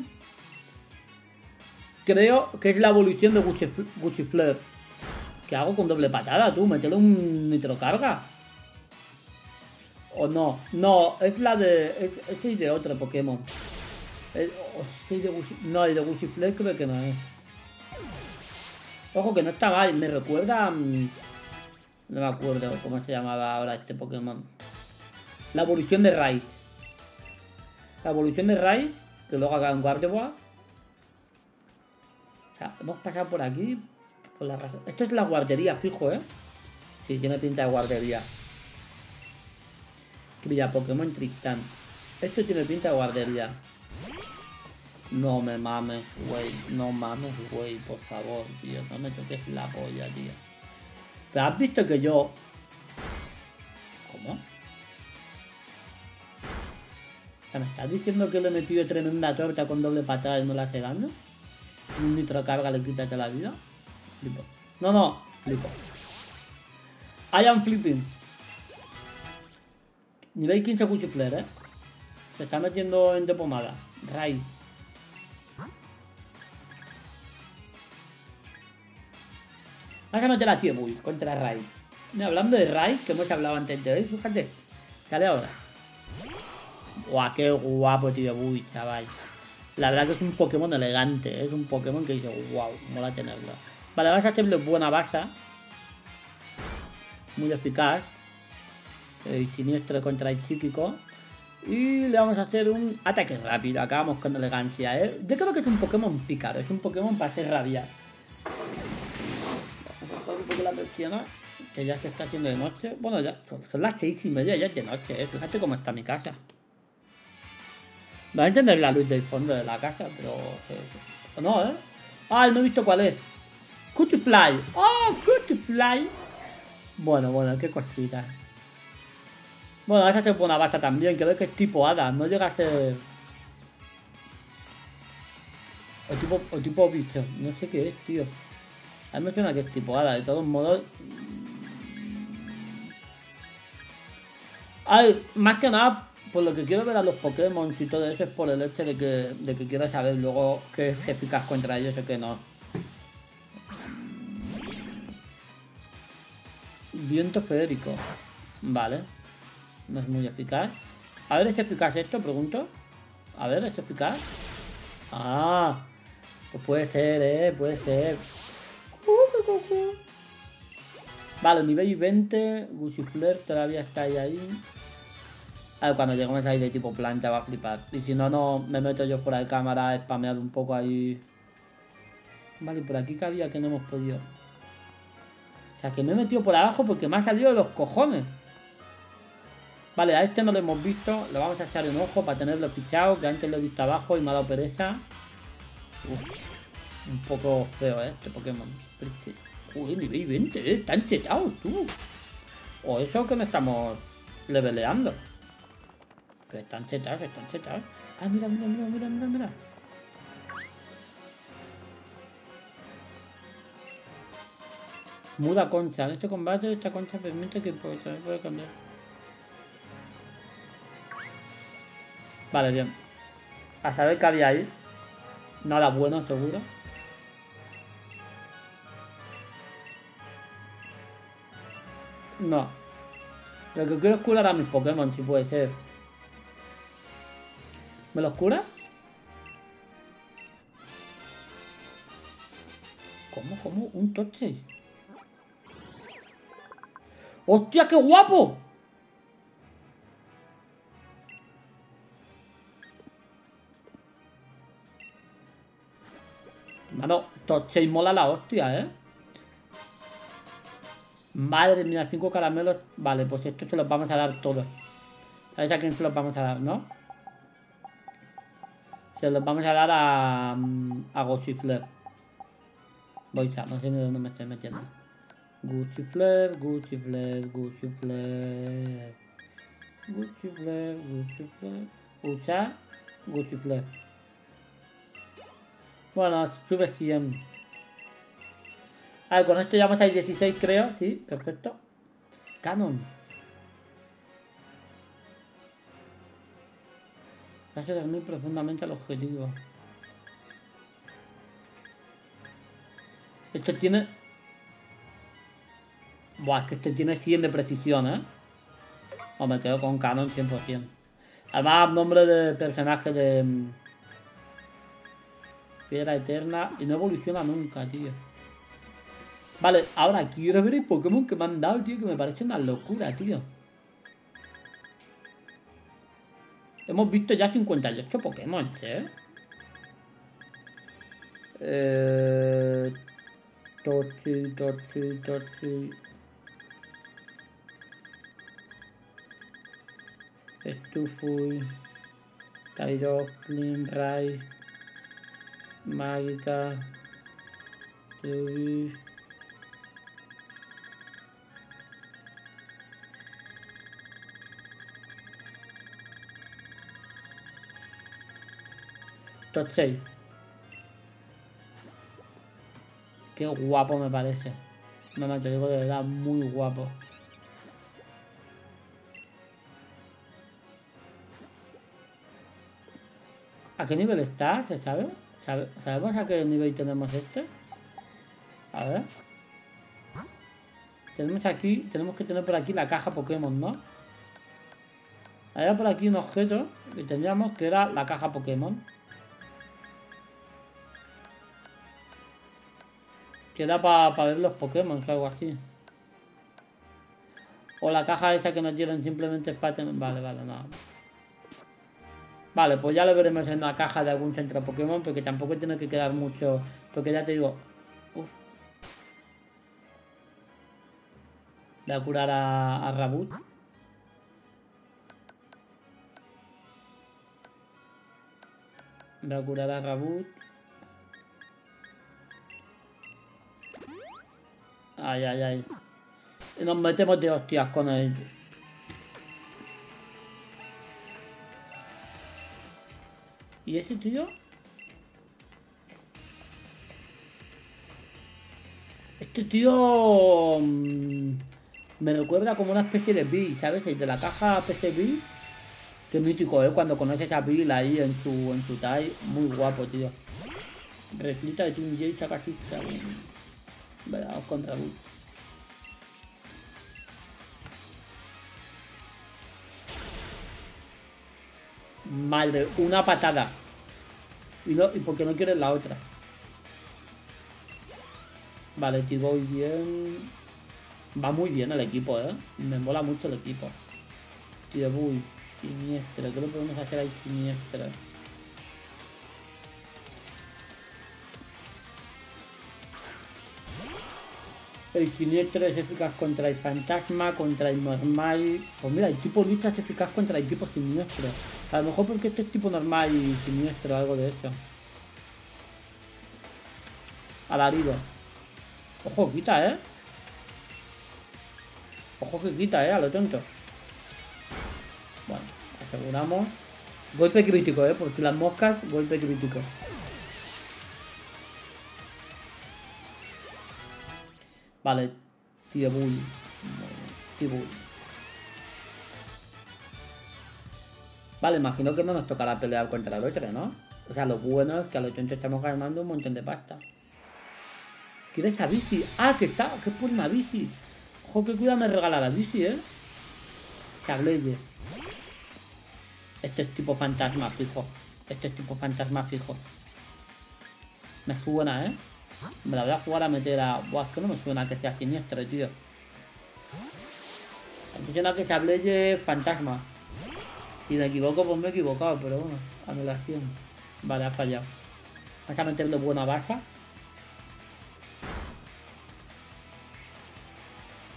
Creo que es la evolución de Flare. ¿Qué hago con doble patada, tú? ¿Métele un nitrocarga? ¿O no? No, es la de... Es, es de otro Pokémon. Es, es de Gucci, no, el de Gucci Flare creo que no es. Ojo que no está mal, me recuerda... No me acuerdo cómo se llamaba ahora este Pokémon. La evolución de Rai. La evolución de Rai, que luego haga un Gardevoir. Hemos pasado por aquí. La. Esto es la guardería, fijo, ¿eh? Sí, tiene pinta de guardería. Cría Pokémon Tristán. Esto tiene pinta de guardería. No me mames, güey. No mames, güey, por favor, tío. No me toques la polla, tío. Pero has visto que yo... ¿Cómo? ¿me estás diciendo que le he metido tremenda torta con doble patada y no le hace daño? Un nitro carga le quita la vida. Flipo. No, no, flipo. I am flipping. Nivel 15 Cuchipler, eh. Se está metiendo en de pomada. Raíz. Vamos a meter a Tiebull contra Raíz. No, hablando de Raíz, que hemos hablado antes de hoy, fíjate. Sale ahora. Guau, qué guapo Tiebull, chaval. La verdad que es un Pokémon elegante, es un Pokémon que dice, wow, mola tenerlo. Vale, vamos a hacerle buena base. Muy eficaz. El siniestro contra el psíquico. Y le vamos a hacer un ataque rápido. Acabamos con elegancia, ¿eh? Yo creo que es un Pokémon pícaro, es un Pokémon para hacer rabiar. Vamos a un poco la presión, que ya se está haciendo de noche. Bueno, ya son, son las seis y media, ya es de noche, ¿eh? Fíjate cómo está mi casa. Va a encender la luz del fondo de la casa, pero... eh, No, ¿eh? Ay, no he visto cuál es. Cutifly. ¡Oh, Cutifly! Bueno, bueno, qué cosita. Bueno, esa es buena base también, creo que es tipo hada, no llega a ser... O tipo, o tipo bicho, no sé qué es, tío. A mí me suena que es tipo hada, de todos modos... Ay, más que nada, por lo que quiero ver a los Pokémon y todo eso es por el hecho de que, de que quiero saber luego qué es eficaz contra ellos o qué no. Viento federico. Vale. No es muy eficaz. A ver, ¿es eficaz esto? Pregunto. A ver, ¿es eficaz? Ah. Pues puede ser, eh. Puede ser. Vale, nivel 20. Flair todavía está ahí. ahí. A ver, cuando lleguemos ahí de tipo planta va a flipar. Y si no, no me meto yo fuera de cámara, spameado un poco ahí. Vale, por aquí que había que no hemos podido. O sea, que me he metido por abajo porque me ha salido de los cojones. Vale, a este no lo hemos visto. Le vamos a echar un ojo para tenerlo pichado, que antes lo he visto abajo y me ha dado pereza. Uf, un poco feo, ¿eh? Este Pokémon. Joder, nivel 20, ¿eh? Están chetados, tú. O eso que me estamos leveleando. Están chetados, están chetados. Ah, mira, mira, mira, mira, mira, mira. Muda concha. En este combate esta concha permite que también puede cambiar. Vale, bien. A saber qué había ahí. Nada bueno, seguro. No. Lo que quiero es curar a mis Pokémon, si puede ser. ¿Me los cura? ¿Cómo, cómo? ¿Un toche? ¡Hostia, qué guapo! Mano, toche y mola la hostia, ¿eh? Madre mía, cinco caramelos. Vale, pues estos se los vamos a dar todos. ¿Sabes a quién se los vamos a dar, no? Se los vamos a dar a... A Gossifler. Voy a, no sé ni dónde me estoy metiendo. Gucci Flair, Gucci Flair, Gucci Flair. Gucci Flair, Gucci Flair. Usa Gucci Flair. Bueno, sube 100. A con esto ya vamos a ir 16 creo, sí, perfecto. Canon. Hace dormir profundamente al objetivo. Esto tiene... Buah, es que este tiene 100 de precisión, ¿eh? O me quedo con Canon 100%. Además, nombre de personaje de... Piedra Eterna. Y no evoluciona nunca, tío. Vale, ahora quiero ver el Pokémon que me han dado, tío, que me parece una locura, tío. Hemos visto ya 58 Pokémon, ¿eh? Eh... Tochi, Tochi, Tochi... Stufui... Tyroxlin, Rai... Mágica... Teovis... Top 6. Qué guapo me parece. No me te digo de verdad, muy guapo. ¿A qué nivel está? ¿Se sabe? ¿Sabe? ¿Sabemos a qué nivel tenemos este? A ver. Tenemos aquí, tenemos que tener por aquí la caja Pokémon, ¿no? Había por aquí un objeto que tendríamos que era la caja Pokémon. Que da para ver los Pokémon o algo así. O la caja esa que nos dieron simplemente para tener... Vale, vale, nada. Vale, pues ya lo veremos en la caja de algún centro Pokémon, porque tampoco tiene que quedar mucho... Porque ya te digo... Uf. Voy a curar a, a Rabut. Voy a curar a Rabut. Ay, ay, ay. Y nos metemos de hostias con él. ¿Y ese tío? Este tío... mm, me recuerda como una especie de Bill, ¿sabes? El de la caja PC Bill. Qué mítico, ¿eh? Cuando conoces a Bill ahí en su, en su tie. Muy guapo, tío. Reclita de Team J saca asista. Vamos contra Bill. Madre, una patada. Y, no, y porque no quieres la otra. Vale, Tigoy bien. Va muy bien el equipo, eh. Me mola mucho el equipo. Tío, uy, siniestra. ¿Qué lo podemos hacer ahí siniestra? El siniestro es eficaz contra el fantasma, contra el normal. Pues mira, el tipo lucha es eficaz contra el tipo siniestro. A lo mejor porque este es tipo normal y siniestro, algo de eso. Alarido. Ojo, quita, eh. Ojo que quita, eh, a lo tonto. Bueno, aseguramos. Golpe crítico, eh, por si las moscas, golpe crítico. Vale, tío Bull. Vale, imagino que no nos tocará pelear contra el otro, ¿no? O sea, lo bueno es que a los tontos estamos ganando un montón de pasta. ¿Quiere esta bici? Ah, que está, es por una bici. Ojo, que cuida me regala la bici, ¿eh? Cableye. Este es tipo fantasma fijo. Este es tipo fantasma fijo. Me suena, ¿eh? Me la voy a jugar a meter a... Buah, es que no me suena que sea siniestro, tío. Me suena que se hable fantasma. Si me equivoco, pues me he equivocado, pero bueno. Anulación. Vale, ha fallado. Vamos a meterle buena baja.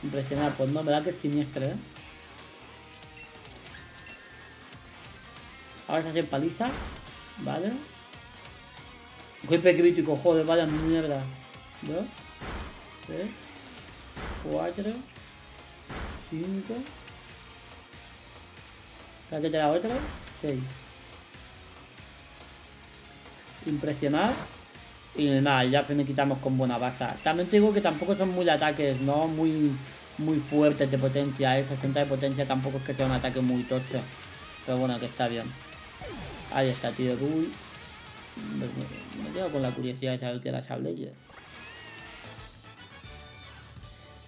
Impresionar, pues no, me da que es siniestro, ¿eh? Ahora se hace paliza. Vale. Golpe crítico, joder, vaya mierda. Dos, tres, cuatro, cinco. ¿La que te la otra? Seis. Impresionar. Y nada, ya me quitamos con buena baza. También te digo que tampoco son muy ataques, ¿no? Muy muy fuertes de potencia. ¿eh? 60 de potencia tampoco es que sea un ataque muy tocho. Pero bueno, que está bien. Ahí está, tío. Uy. Me, me quedo con la curiosidad de saber qué era Sableye.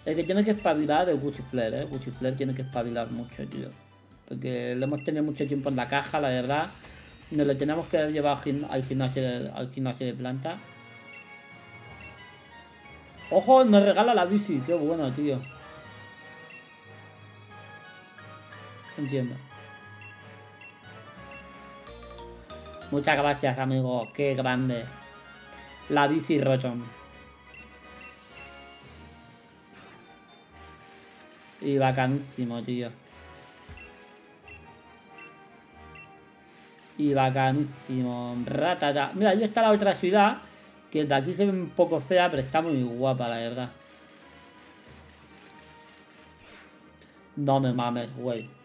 El que tiene que espabilar es Gucci Flair, ¿eh? Gucci Flair tiene que espabilar mucho, tío. Porque lo hemos tenido mucho tiempo en la caja, la verdad. Nos lo tenemos que llevado al gim- al gimnasio de, al gimnasio de planta. ¡Ojo! Me regala la bici. Qué bueno, tío. Entiendo. Muchas gracias, amigo. Qué grande. La bici Rotom. Y bacanísimo, tío. Y bacanísimo. Ratata. Mira, ahí está la otra ciudad. Que de aquí se ve un poco fea, pero está muy guapa, la verdad. No me mames, güey.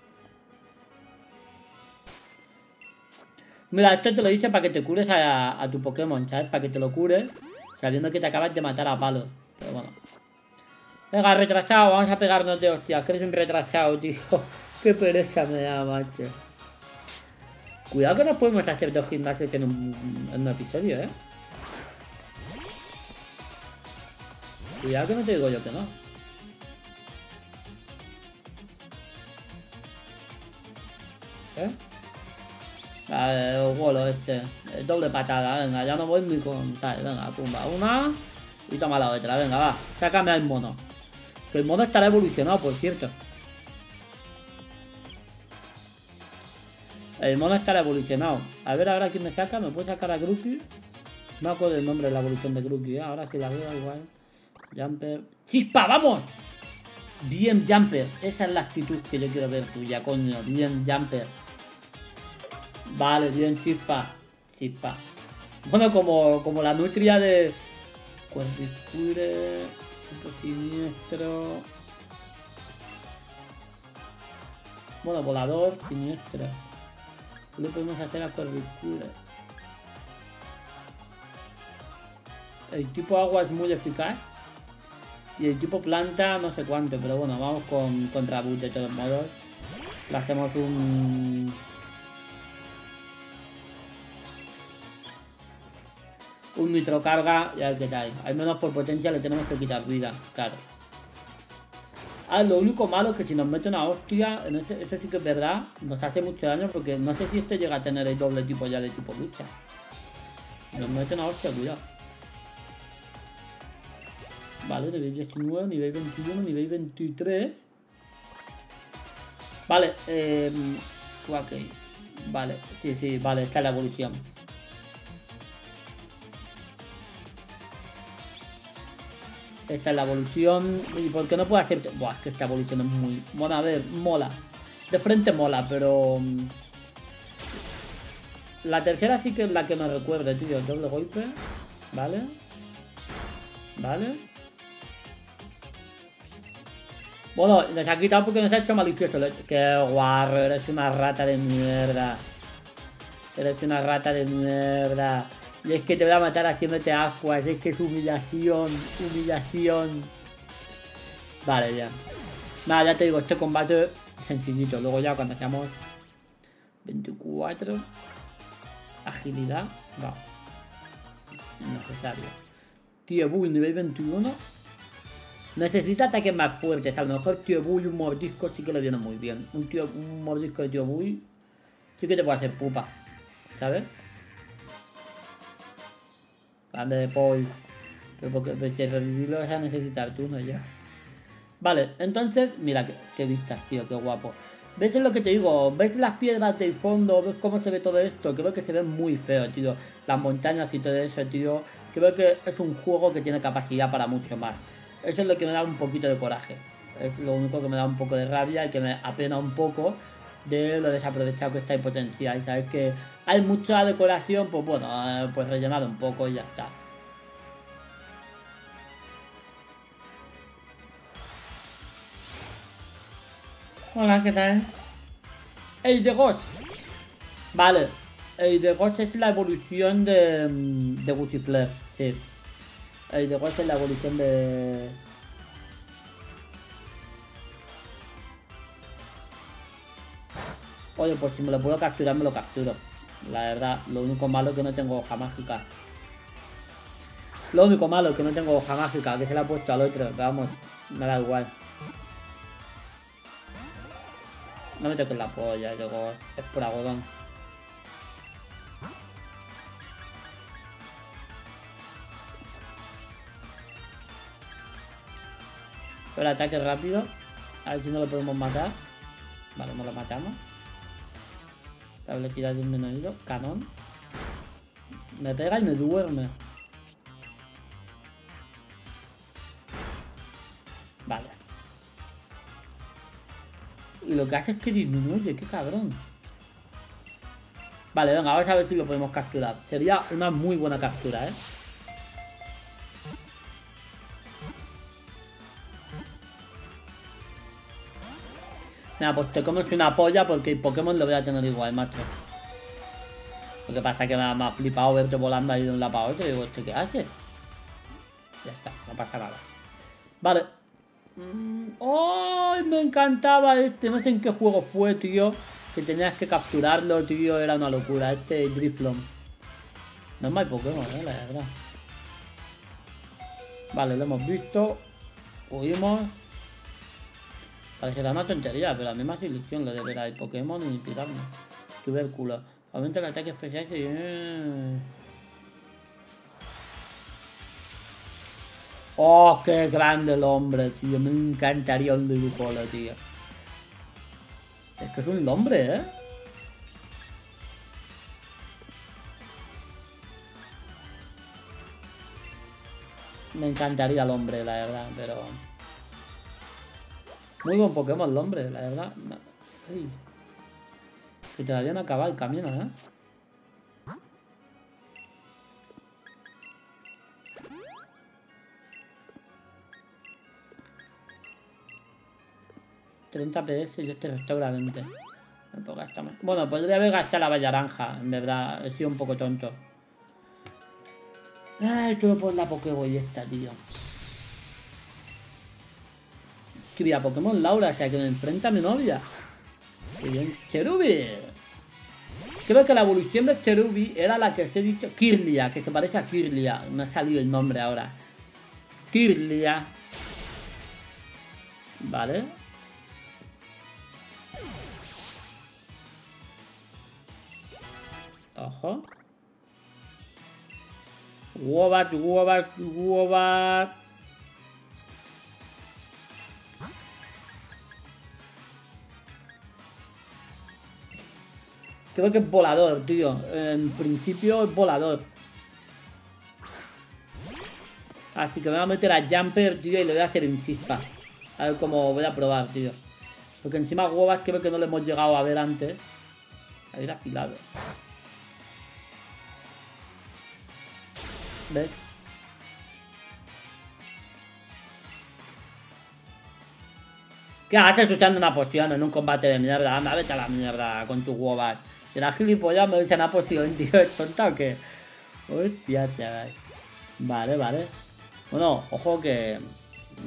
Mira, esto te lo dice para que te cures a, tu Pokémon, ¿sabes? Para que te lo cures, sabiendo que te acabas de matar a palos. Pero bueno. Venga, retrasado, vamos a pegarnos de hostias. Que eres un retrasado, tío. Qué pereza me da, macho. Cuidado que no podemos hacer dos gimnasios en un episodio, ¿eh? Cuidado que no te digo yo que no. ¿Eh? Vuelo este. El doble patada, venga, ya no voy ni con tal. Venga, pumba, una. Y toma la otra, venga, va. Sácame al mono. Que el mono estará evolucionado, por cierto. El mono estará evolucionado. A ver ahora quién me saca. ¿Me puede sacar a Grookey? No acuerdo el nombre de la evolución de Grookey, ¿eh? Ahora sí la veo igual. Jumper. ¡Chispa, vamos! Bien, Jumper. Esa es la actitud que yo quiero ver tuya, coño. Bien, Jumper. Vale, bien, Chispa. Chispa. Bueno, como, como la nutria de... Cuadricure... Siniestro... Bueno, volador, siniestro. ¿Qué le podemos hacer a Cuadricure? El tipo agua es muy eficaz. Y el tipo planta no sé cuánto, pero bueno, vamos con contra Boot de todos modos. Le hacemos un... Un nitrocarga y a ver qué tal. Al menos por potencia le tenemos que quitar vida, claro. Ah, lo único malo es que si nos mete una hostia, en este, eso sí que es verdad, nos hace mucho daño porque no sé si este llega a tener el doble tipo ya de tipo lucha. Si nos mete una hostia, cuidado. Vale, nivel 19, nivel 21, nivel 23. Vale, eh, ok. Vale, sí, sí, vale, esta es la evolución. Esta es la evolución. ¿Y por qué no puedo hacer...? Buah, es que esta evolución es muy... Bueno, a ver, mola. De frente mola, pero... Mm, la tercera sí que es la que me recuerda, tío. Doble golpe. Vale. Vale. Bueno, nos ha quitado porque nos ha hecho malicioso. Qué guarro, eres una rata de mierda. Eres una rata de mierda. Y es que te voy a matar haciéndote ascuas. Es que es humillación. Humillación. Vale, ya. Nada, ya te digo, este combate sencillito. Luego ya cuando seamos 24. Agilidad. No. Necesario. Tío, Bull, nivel 21. Necesita ataques más fuertes. A lo mejor Tío Bull un mordisco sí que lo viene muy bien. Un, tío, un mordisco de Tío Bull sí que te puede hacer pupa. ¿Sabes? Grande de Paul. Pero porque revivirlo vas a necesitar tú, no ya. Vale, entonces, mira qué, vistas, tío, qué guapo. ¿Ves lo que te digo? ¿Ves las piedras del fondo? ¿Ves cómo se ve todo esto? Creo que se ve muy feo, tío. Las montañas y todo eso, tío. Creo que es un juego que tiene capacidad para mucho más. Eso es lo que me da un poquito de coraje. Es lo único que me da un poco de rabia y que me apena un poco de lo desaprovechado que está el potencial. Sabes que hay mucha decoración, pues bueno, eh, pues rellenar un poco y ya está. Hola, ¿qué tal? ¡Ey, de Ghost! Vale, el de Ghost es la evolución de, de Gucci sí. El de Ghost es la evolución de... Oye, pues si me lo puedo capturar, me lo capturo. La verdad, lo único malo es que no tengo hoja mágica. Lo único malo es que no tengo hoja mágica, que se la ha puesto al otro. vamos, me da igual. No me toques la polla, luego es por algodón. Pero ataque rápido. A ver si no lo podemos matar. Vale, no lo matamos. La velocidad disminuido. Canon. Me pega y me duerme. Vale. Y lo que hace es que disminuye, qué cabrón. Vale, venga, vamos a ver si lo podemos capturar. Sería una muy buena captura, ¿eh? Mira, pues te comes una polla porque el Pokémon lo voy a tener igual, macho. Lo que pasa es que me ha, flipado verte volando ahí de un lado para otro y digo, ¿este qué hace? Ya está, no pasa nada. Vale. Mm, ¡Ay! me encantaba este. No sé en qué juego fue, tío. Que tenías que capturarlo, tío. Era una locura. Este Driflon. No es mal Pokémon, ¿eh? La verdad. Vale, lo hemos visto. Huimos. Parecerá una tontería, pero a mí me ilusión lo de ver al Pokémon y inspirarme. Tubérculo. Aumenta el ataque especial y... Oh, qué grande el hombre, tío. Me encantaría un Lilipolo, tío. Es que es un hombre, ¿eh? Me encantaría el hombre, la verdad, pero... Muy buen Pokémon el hombre, la verdad. Ay. Que todavía no acaba el camino, ¿eh? ...30 PS y este restaura 20. Bueno, podría haber gastado la vallaranja, en verdad. He sido un poco tonto. Ay, todo por la Pokéball esta, tío. Que Pokémon Laura, o sea, que me enfrenta a mi novia. Qué bien. Cherubi. Creo que la evolución de Cherubi era la que os he dicho. Kirlia, que se parece a Kirlia. Me ha salido el nombre ahora. Kirlia. Vale. Ojo. Wobat, Wobat, Wobat. Creo que es volador, tío. En principio es volador. Así que me voy a meter a Jumper, tío, y le voy a hacer en chispa. A ver cómo voy a probar, tío. Porque encima Wobat creo que no le hemos llegado a ver antes. A ir afilado. ¿Ves? ¿Qué haces usando una poción en un combate de mierda? Anda, vete a la mierda con tu huevas. La gilipollas me dice una poción, tío, ¿es tonta o qué? Hostia, chaval. Vale, vale. Bueno, ojo que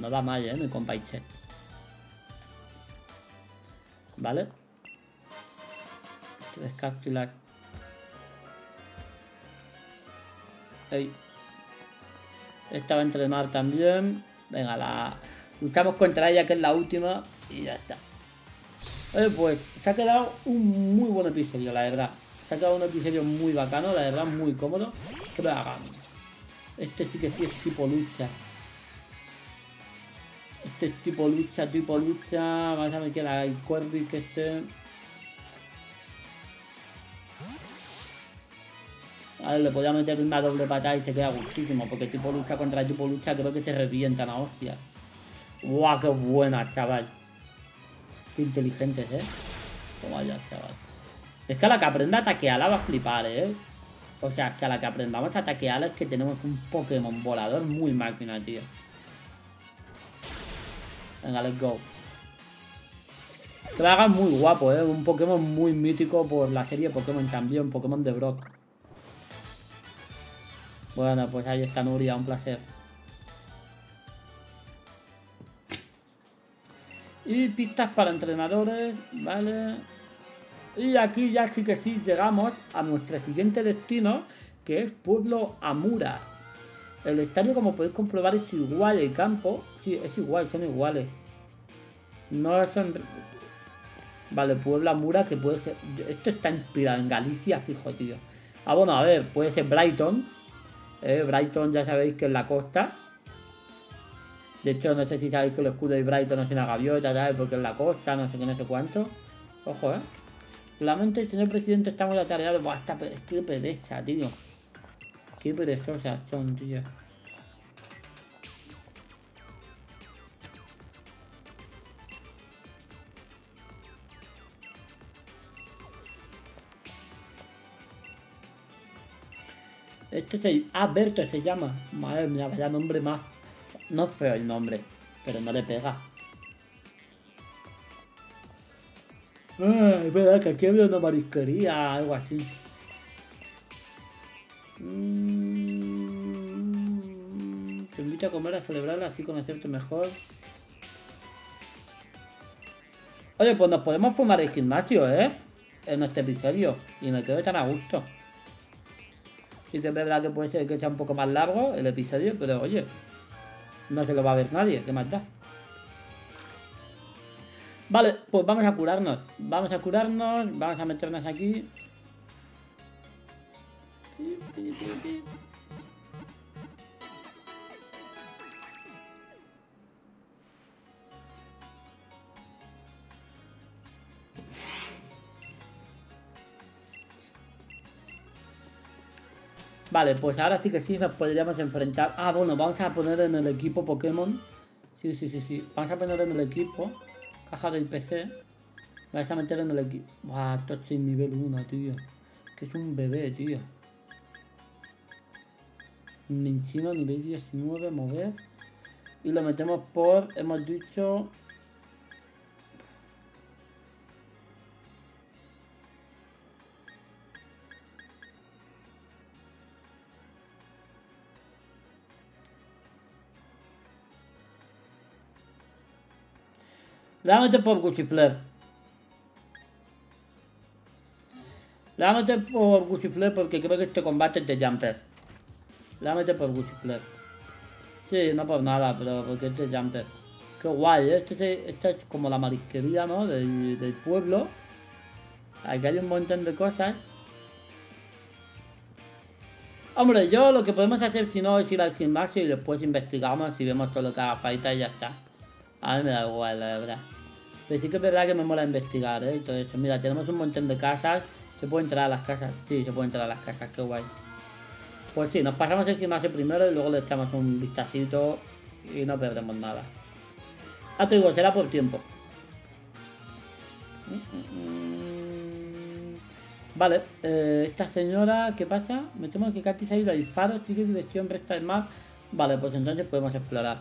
no da mal, eh, mi compa Vale. Descaptular. Ey. Esta va a entrenar también. Venga, la luchamos contra ella, que es la última. Y ya está. Oye, pues se ha quedado un muy buen episodio, la verdad. Se ha quedado un episodio muy bacano, la verdad, muy cómodo. Hagamos. Este sí que sí es tipo lucha. Este es tipo lucha, tipo lucha. Vamos a la Corby que este. ver, le podía meter una doble patada y se queda gustísimo, porque tipo lucha contra tipo lucha creo que se revientan a hostia. ¡Guau, qué buena, chaval! Inteligentes, ¿eh? Toma chaval. Es que a la que aprenda a taquearla va a flipar, ¿eh? O sea, que a la que aprendamos a taquearla es que tenemos un Pokémon volador muy máquina, tío. Venga, let's go. Lo hagan muy guapo, ¿eh? Un Pokémon muy mítico por la serie Pokémon también, Pokémon de Brock. Bueno, pues ahí está Nuria, un placer. Y pistas para entrenadores, ¿vale? Y aquí ya sí que sí llegamos a nuestro siguiente destino, que es Pueblo Amura. El estadio, como podéis comprobar, es igual el campo. Sí, es igual, son iguales. No son... Vale, Pueblo Amura, que puede ser... Esto está inspirado en Galicia, fijo, tío. Ah, bueno, a ver, puede ser Brighton, eh, Brighton ya sabéis que es la costa. De hecho, no sé si sabéis que el escudo de Brighton es una gaviota, ¿sabes? Porque es la costa, no sé qué, no sé cuánto. Ojo, ¿eh? Solamente, señor presidente, estamos atareados. Buah, esta qué pereza, tío. Qué perezosas son, tío. Este se... Ah, Berto se llama. Madre mía, vaya nombre más. No es feo el nombre, pero no le pega. Ah, es verdad que aquí había una marisquería, algo así. Mm, te invito a comer a celebrar así conocerte mejor. Oye, pues nos podemos fumar el gimnasio, ¿eh? En este episodio. Y me quedo tan a gusto. Sí que es verdad que puede ser que sea un poco más largo el episodio, pero oye, no se lo va a ver nadie, ¿qué más da? Vale, pues vamos a curarnos. Vamos a curarnos, vamos a meternos aquí. Vale, pues ahora sí que sí nos podríamos enfrentar. Ah, bueno, vamos a poner en el equipo Pokémon. Sí, sí, sí, sí. Vamos a poner en el equipo. Caja del PC. Vamos a meter en el equipo. Buah, Touching nivel 1, tío. Que es un bebé, tío. Minchino nivel 19, mover. Y lo metemos por, hemos dicho... Le voy a meter por Gucifler porque creo que este combate es de Jumper. Meter por Gucifler. Sí, no por nada, pero porque este es Jumper. Qué guay, ¿eh? Este es, esta es como la marisquería, ¿no? Del, del pueblo. Aquí hay un montón de cosas. Hombre, yo lo que podemos hacer si no es ir al gimnasio y después investigamos y vemos todo lo que haga falta y ya está. A mí me da igual, la verdad. Pero sí que es verdad que me mola investigar, ¿eh? Y todo eso. Mira, tenemos un montón de casas. ¿Se puede entrar a las casas? Sí, se puede entrar a las casas, qué guay. Pues sí, nos pasamos el gimnasio primero y luego le echamos un vistacito y no perdemos nada. Ah, te digo, será por tiempo. Vale, eh, esta señora, ¿qué pasa? Me temo que Katy se ha ido a disparo, sigue dirección recta del mar. Vale, pues entonces podemos explorar.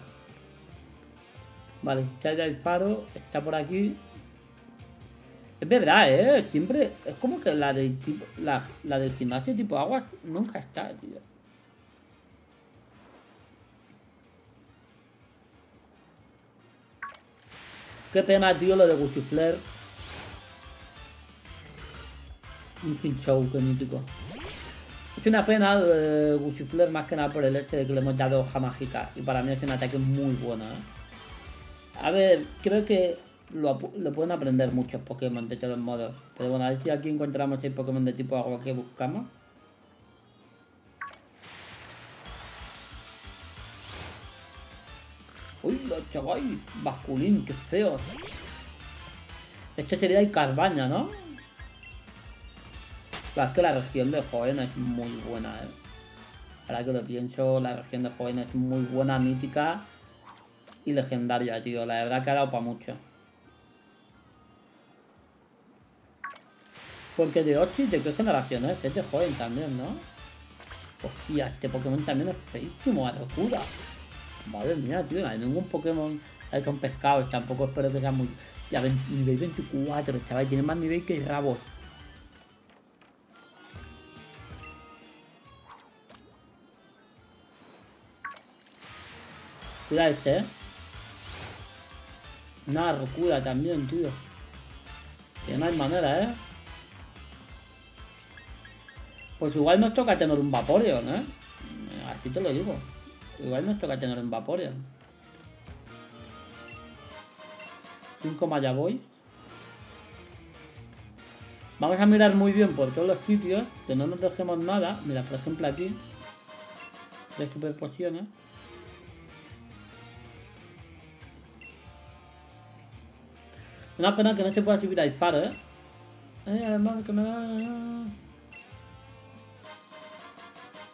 Vale, ido a disparo, está por aquí. Es verdad, ¿eh? Siempre... Es como que la del, tipo, la, la del gimnasio tipo aguas nunca está, tío. Qué pena, tío, lo de Gusifler. Un fin show, qué mítico. Es una pena de Gusifler más que nada por el hecho de que le hemos dado hoja mágica. Y para mí es un ataque muy bueno, ¿eh? A ver, creo que lo, lo, pueden aprender muchos Pokémon de todos modos. Pero bueno, a ver si aquí encontramos el Pokémon de tipo agua que buscamos. Uy, los chaval, basculín, qué feo. Este sería el Carbaña, ¿no? es que la región de Joven es muy buena, ¿eh? Ahora que lo pienso, la región de Joven es muy buena, mítica y legendaria, tío. La verdad que ha dado para mucho. Porque de 8 y de qué generación es, joven también, ¿no? Hostia, este Pokémon también es feísimo, a locura. Madre mía, tío, no hay ningún Pokémon. Son pescados, tampoco espero que sea muy. Ya, nivel 24, chaval, tiene más nivel que Rabos. Cuidado este, eh. Una locura también, tío. Que no hay manera, eh. Pues igual nos toca tener un Vaporeon, ¿eh? Así te lo digo. Igual nos toca tener un Vaporeon. 5 Mayaboy. Vamos a mirar muy bien por todos los sitios, que no nos dejemos nada. Mira, por ejemplo aquí. De super Una pena que no se pueda subir a disparo, ¿eh? Ay, además que me da...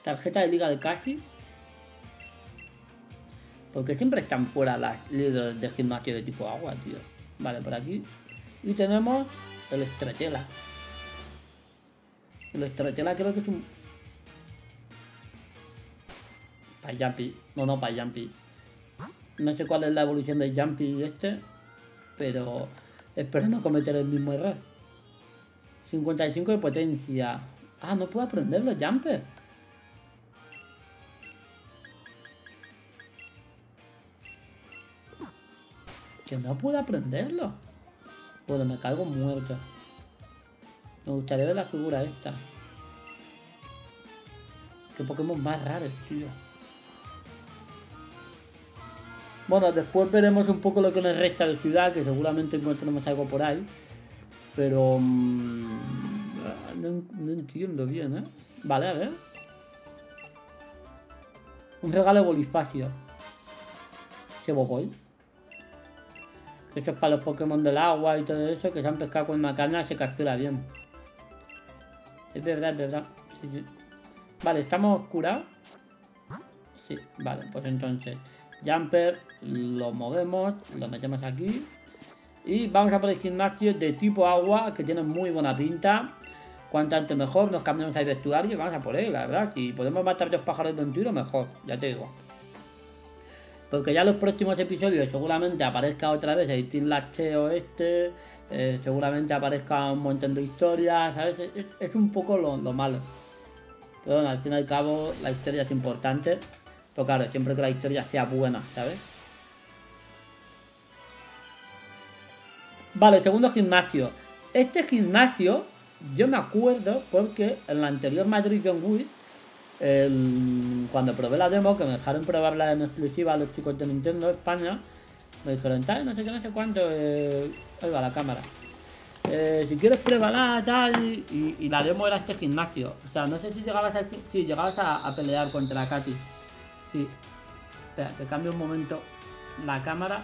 Tarjeta de liga de casi. Porque siempre están fuera las líderes de gimnasio de tipo agua, tío. Vale, por aquí. Y tenemos el Estretela. El Estretela creo que es un... Jumpy. No, no, Jumpy. No sé cuál es la evolución de Jumpy este. Pero espero no cometer el mismo error. 55 de potencia. Ah, no puedo aprenderlo, Jumper. Que no puedo aprenderlo. Bueno, me caigo muerto. Me gustaría ver la figura esta. Qué Pokémon más raros, tío. Bueno, después veremos un poco lo que nos resta de ciudad, que seguramente encontremos algo por ahí. Pero... Mmm, no, entiendo bien, ¿eh? Vale, a ver. Un regalo de Bolifacio. Boboy. Eso es para los Pokémon del agua y todo eso, que se han pescado con una caña se captura bien. Es verdad, es verdad. Sí, sí. Vale, ¿estamos curados? Sí, vale, pues entonces Jumper lo movemos, lo metemos aquí. Y vamos a por el gimnasio de tipo agua, que tiene muy buena pinta. Cuanto antes mejor, nos cambiamos al vestuario vamos a por él, la verdad. Si podemos matar dos pájaros de un tiro, mejor, ya te digo. Porque ya en los próximos episodios seguramente aparezca otra vez el Team Lacheo este, eh, seguramente aparezca un montón de historias, ¿sabes? Es, un poco lo, malo. Pero bueno, al fin y al cabo la historia es importante. Pero claro, siempre que la historia sea buena, ¿sabes? Vale, segundo gimnasio. Este gimnasio, yo me acuerdo porque en la anterior Madrid John Wick, cuando probé la demo, que me dejaron probarla en exclusiva a los chicos de Nintendo España, me dijeron, tal, no sé qué, no sé cuánto, eh... ahí va la cámara. Eh, si quieres pruébala, tal, y, la demo era este gimnasio. O sea, no sé si llegabas a, si llegabas a, pelear contra Katy. Sí. Espera, te cambio un momento la cámara.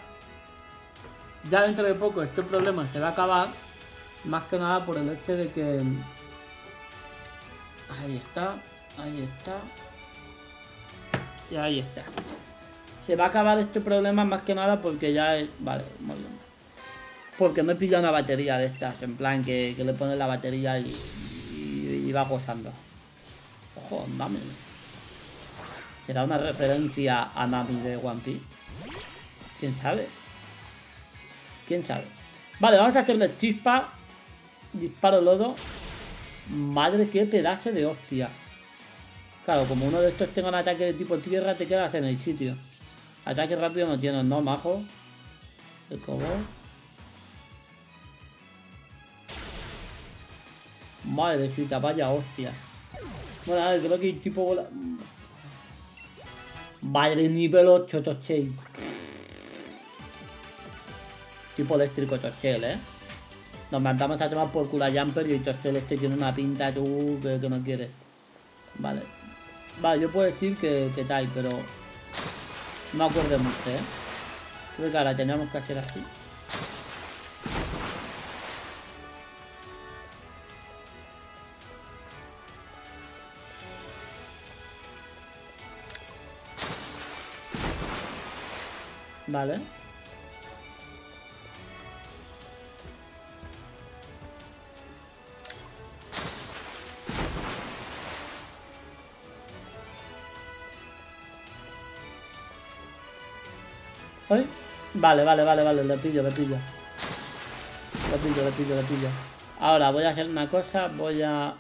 Ya dentro de poco este problema se va a acabar. Más que nada por el hecho de que... Ahí está, ahí está. Y ahí está. Se va a acabar este problema más que nada porque ya es... Vale, muy bien. Porque me he pillado una batería de estas, en plan que, le pones la batería y, y, va gozando. Ojo, Nami. ¿Será una referencia a Nami de One Piece? ¿Quién sabe? ¿Quién sabe? Vale, vamos a hacerle chispa. Disparo lodo. Madre, qué pedazo de hostia. Claro, como uno de estos tenga un ataque de tipo tierra, te quedas en el sitio. Ataque rápido no tienes, ¿no, majo? El cobor. Madre cita, vaya hostia. Bueno, a ver, creo que hay tipo bola... Madre nivel 8 Tochel. Tipo eléctrico Tochel, ¿eh? Nos mandamos a tomar por culo a Jumper y el Tochel este tiene una pinta tú que, que no quieres. Vale. Vale, yo puedo decir que, que tal, pero... No me acuerdo mucho, ¿eh? Creo que ahora tenemos que hacer así. Vale. ¿Ay? Vale, vale, vale, vale, le pillo, le pillo. Le pillo, le pillo, le pillo. Ahora voy a hacer una cosa, voy a...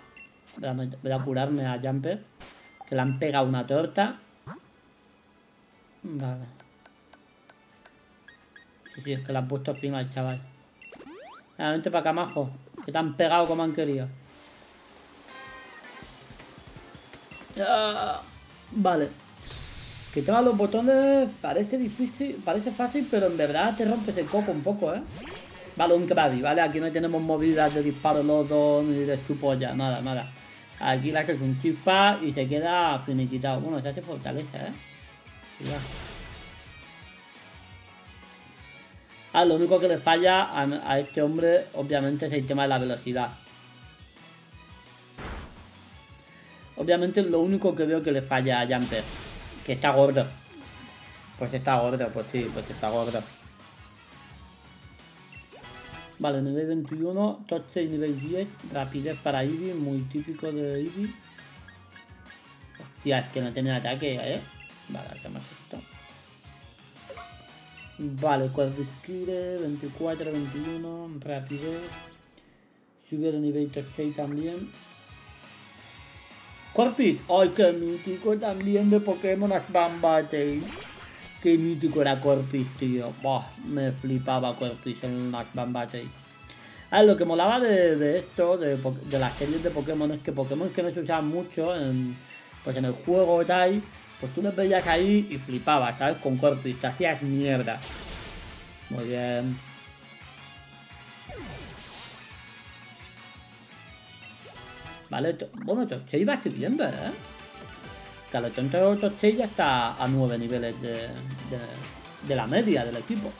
Voy a curarme a Jumper. Que le han pegado una torta. Vale. Sí, es que le han puesto fin al chaval. Ah, vente para acá, majo. Que te han pegado como han querido. Ah, vale. Quitar los botones parece difícil, parece fácil, pero en verdad te rompes el coco un poco, ¿eh? Vale, un Krabby, ¿vale? Aquí no tenemos movidas de disparo lodo ni de su polla, nada, nada. Aquí le haces un chispa y se queda finiquitado. Bueno, se hace fortaleza, ¿eh? Cuidado. Ah, lo único que le falla a, a este hombre, obviamente, es el tema de la velocidad. Obviamente, lo único que veo que le falla a Jumper. Que está gordo. Pues está gordo, pues sí, pues está gordo. Vale, nivel 21, touch y nivel 10, rapidez para Eevee, muy típico de Eevee. Hostia, es que no tiene ataque, ¿eh? Vale, hacemos esto. Vale, Quadriskire, 24, 21, rapidez. Subir a nivel 6 también. Corpit, ay, qué mítico también de Pokémon Battle. Qué mítico era Corpus, tío. Me flipaba Corpus en Knockdown Battle. Ah, lo que molaba de, esto, de, de, las series de Pokémon, es que Pokémon que no se usaban mucho en, pues en el juego tal, pues tú los veías ahí y flipabas, ¿sabes? Con Corpus, te hacías mierda. Muy bien. Vale, bueno, Tochei va ¿eh? Claro, tonto Tochei ya está a 9 niveles de, de, de la media del equipo.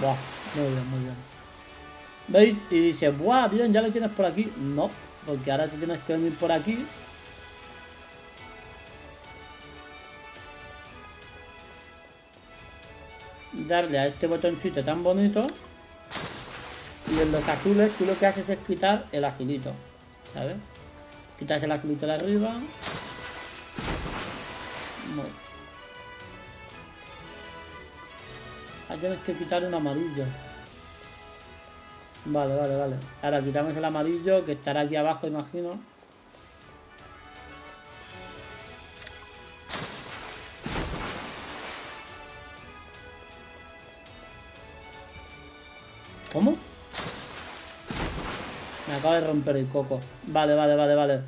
Buah, muy bien, muy bien. ¿Veis? Y dice, buah, bien, ya lo tienes por aquí. No, porque ahora te tienes que venir por aquí. Darle a este botoncito tan bonito. Y en los azules tú lo que haces es quitar el azulito. ¿Sabes? Quitas el azulito de arriba. Bueno. Ahí tienes que quitar un amarillo. Vale, vale, vale. Ahora quitamos el amarillo que estará aquí abajo, imagino. ¿Cómo? Me acaba de romper el coco. Vale, vale, vale, vale.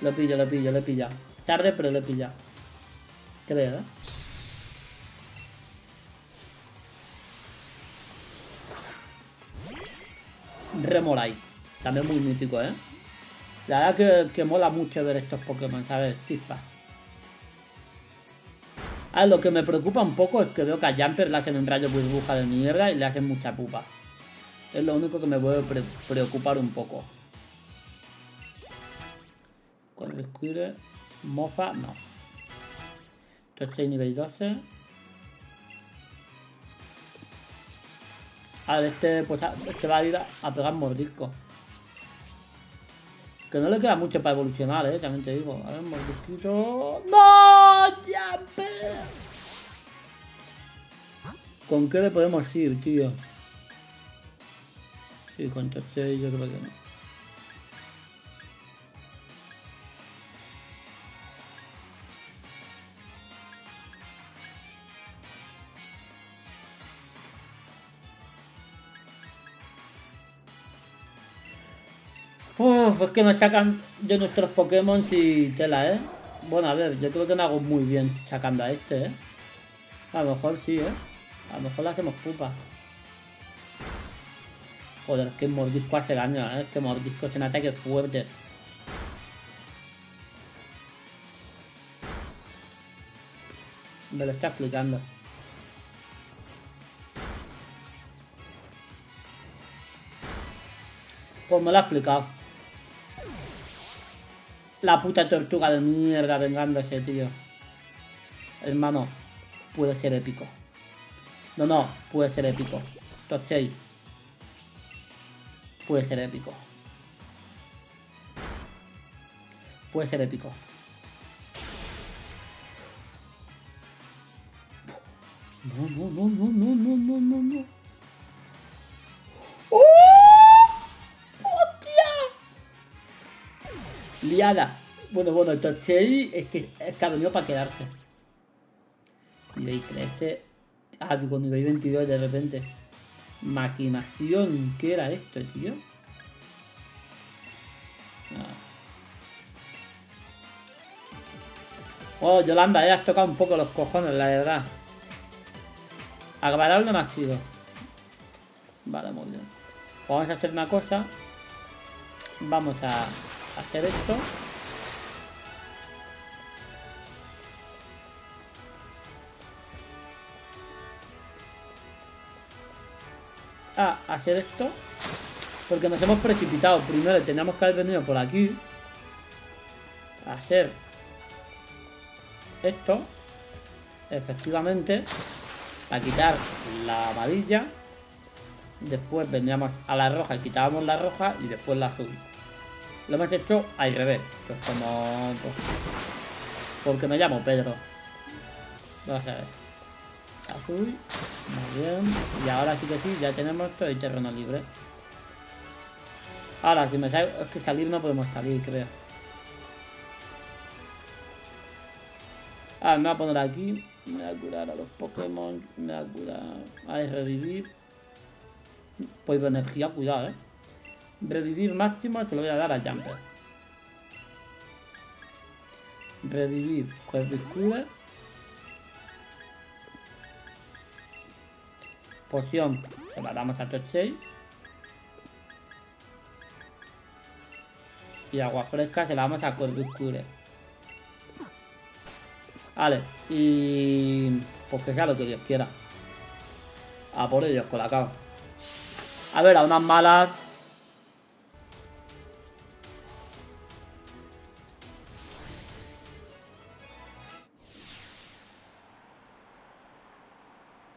Lo pillo, lo pillo, lo pilla. Tarde, pero lo pilla. Creo, ¿eh? Remolai. También muy mítico, ¿eh? La verdad que, mola mucho ver estos Pokémon, ¿sabes? Chispa. Ah, lo que me preocupa un poco es que veo que a Jumper le hacen un rayo burbuja de mierda y le hacen mucha pupa. Es lo único que me puede preocupar un poco. El Squire, mofa, no. Entonces nivel 12. A ver, este, pues, este va a ir a, pegar mordisco. Que no le queda mucho para evolucionar, eh, también te digo. A ver, mordisquito. ¡No! ¡Jumper! ¿Con qué le podemos ir, tío? Sí, con Torchei yo creo que no. Uf, es que nos sacan de nuestros Pokémon y tela, ¿eh? Bueno, a ver, yo creo que me hago muy bien sacando a este, ¿eh? A lo mejor sí, ¿eh? A lo mejor le hacemos pupa. Joder, que mordisco hace daño, ¿eh? Que mordisco es un ataque fuerte. Me lo está explicando. Pues me lo ha explicado. La puta tortuga de mierda vengándose, tío. Hermano, puede ser épico. No, no, puede ser épico. Tochei. Puede ser épico. Puede ser épico. No, no, no, no, no, no, no, no, no. ¡Oh! ¡Hostia! Liada. Bueno, bueno, entonces es que, es que ha venido para quedarse. Nivel 13. Ah, digo, nivel 22 de repente. Maquinación. ¿Qué era esto, tío? Ah. Oh, Yolanda, ya has tocado un poco los cojones, la verdad. Agradable no ha sido. Vale, muy bien. Vamos a hacer una cosa. Vamos a hacer esto. A hacer esto. Porque nos hemos precipitado. Primero teníamos que haber venido por aquí. A hacer esto. Efectivamente. A quitar la amarilla. Después vendríamos a la roja quitábamos la roja y después la azul. Lo hemos hecho al revés. Pues como... Pues, porque me llamo Pedro. Vamos a ver azul. Muy bien. Y ahora sí que sí, ya tenemos todo el terreno libre. Ahora, si me sale... Es que salir no podemos salir, creo. Ah, me voy a poner aquí. Me voy a curar a los Pokémon. Me voy a curar... A revivir. Pues de energía, cuidado, eh. Revivir máximo se lo voy a dar a Jumper. Revivir pues Cooler. Poción. Se la damos a Tochei. Y agua fresca se la damos a Corvus Vale. Y... Pues que sea lo que Dios quiera. A por ellos, con la cama. A ver, a unas malas...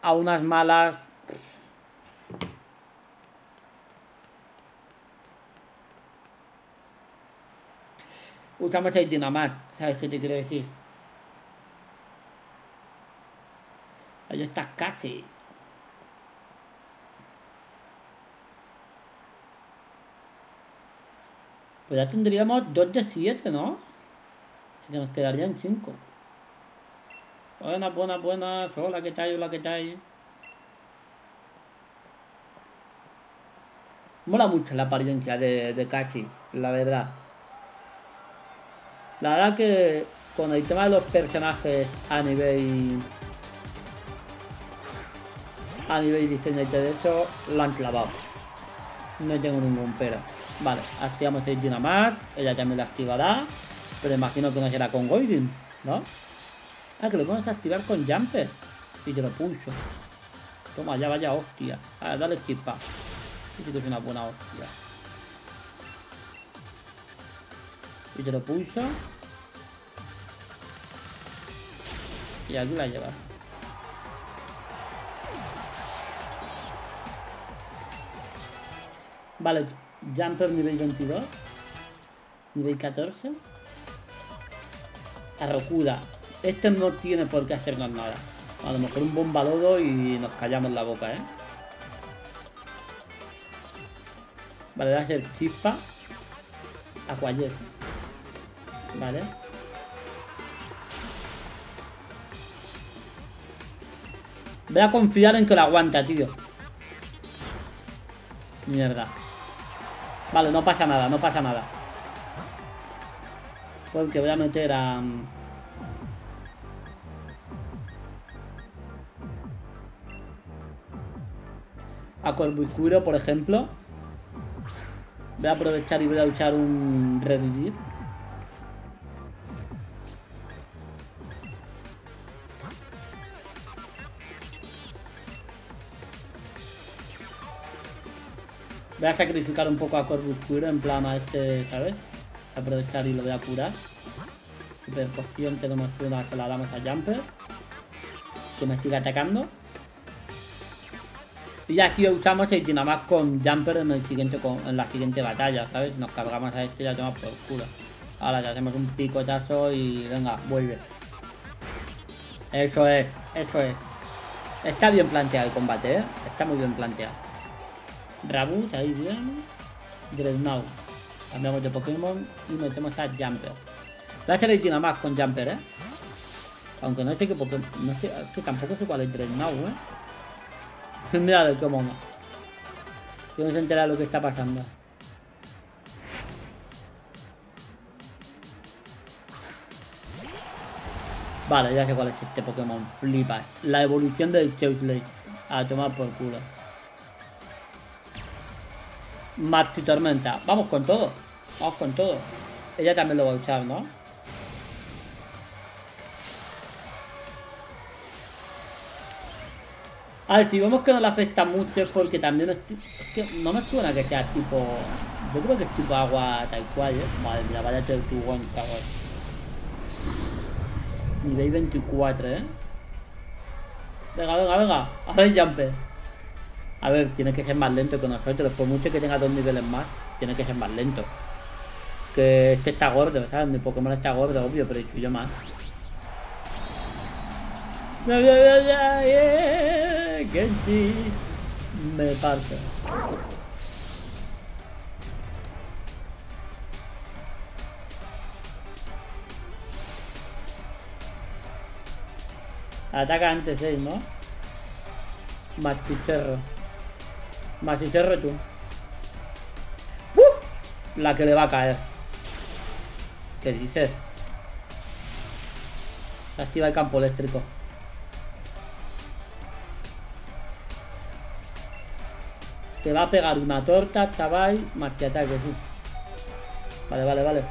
A unas malas Usamos el dinamar, ¿sabes qué te quiero decir? Ahí está casi. Pues ya tendríamos 2 de 7, ¿no? Que nos quedarían 5. Buenas, buenas, buenas. Hola, ¿qué tal? Hola, ¿qué tal? Mola mucho la apariencia de, de la verdad. La verdad que con el tema de los personajes a nivel a nivel diseño todo eso, lo han clavado. No tengo ningún pero. Vale, activamos el Dynamite, ella también lo activará, pero imagino que no será con Goiding, ¿no? Ah, que lo a activar con Jumper. Y te lo pulso. Toma, ya vaya hostia. A ver, dale chispa. Sí que es una buena hostia. Y te lo pulso. Y aquí la llevas. Vale, Jumper nivel 22. Nivel 14. Arrocuda. Este no tiene por qué hacernos nada. A lo mejor un bombalodo y nos callamos la boca, ¿eh? Vale, voy a hacer chispa. Aquajet. Vale. Voy a confiar en que lo aguanta, tío. Mierda. Vale, no pasa nada, no pasa nada. Porque voy a meter a... A Corbucuro, por ejemplo. Voy a aprovechar y voy a usar un revivir. Voy a sacrificar un poco a Corbucuro en plan a este, ¿sabes? Aprovechar y lo voy a curar. Super poción tenemos una, se la damos a Jumper. Que me siga atacando. Y así usamos el Dynamax con Jumper en, la siguiente batalla, ¿sabes? Nos cargamos a este y ya tomamos por culo. Ahora ya hacemos un picotazo y venga, vuelve. Eso es, eso es. Está bien planteado el combate, ¿eh? Está muy bien planteado. Rabut, ahí bien. Dreadnought. Cambiamos de Pokémon y metemos a Jumper. La a tiene más con Jumper, ¿eh? Aunque no sé qué Pokémon... No sé, que tampoco sé cuál es Dreadnought, ¿eh? Mira de qué mono. Que no se entera lo que está pasando. Vale, ya sé cuál es este Pokémon. Flipa. La evolución del Chewsley. A tomar por culo. Marti Tormenta. Vamos con todo. Vamos con todo. Ella también lo va a usar, ¿no? A ver, si vemos que no le afecta mucho porque también es, que no me suena que sea tipo... Yo creo que es tipo agua tal cual, ¿eh? Madre mía, vaya tu chaval. Nivel 24, ¿eh? Venga, venga, venga. A ver, Jumper. A ver, tiene que ser más lento que nosotros. Por mucho que tenga dos niveles más, tiene que ser más lento. Que este está gordo, ¿sabes? Mi Pokémon está gordo, obvio, pero yo más. Genji me parte. Ataca antes él, ¿no? Machicherro. Machicherro tú. ¡Uh! La que le va a caer. ¿Qué dices? activa el campo eléctrico. Te va a pegar una torta, chaval. Más que. Vale, vale, vale.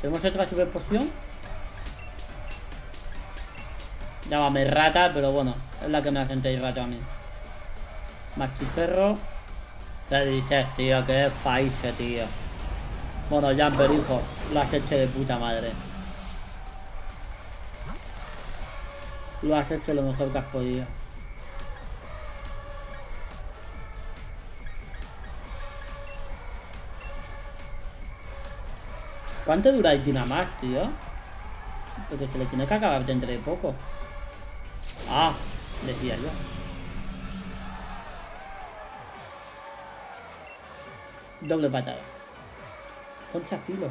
¿Tenemos otra super poción? Llámame rata, pero bueno, es la que me hace ir rata a mí. Machiferro. ¿Qué dices, tío? Que es faise, tío. Bueno, Jumper, hijo. Lo has hecho de puta madre. Lo has hecho lo mejor que has podido. ¿Cuánto dura el Dynamax, tío? Porque se le tiene que acabar dentro de poco. Ah, decía yo. Doble patada. Concha pilo.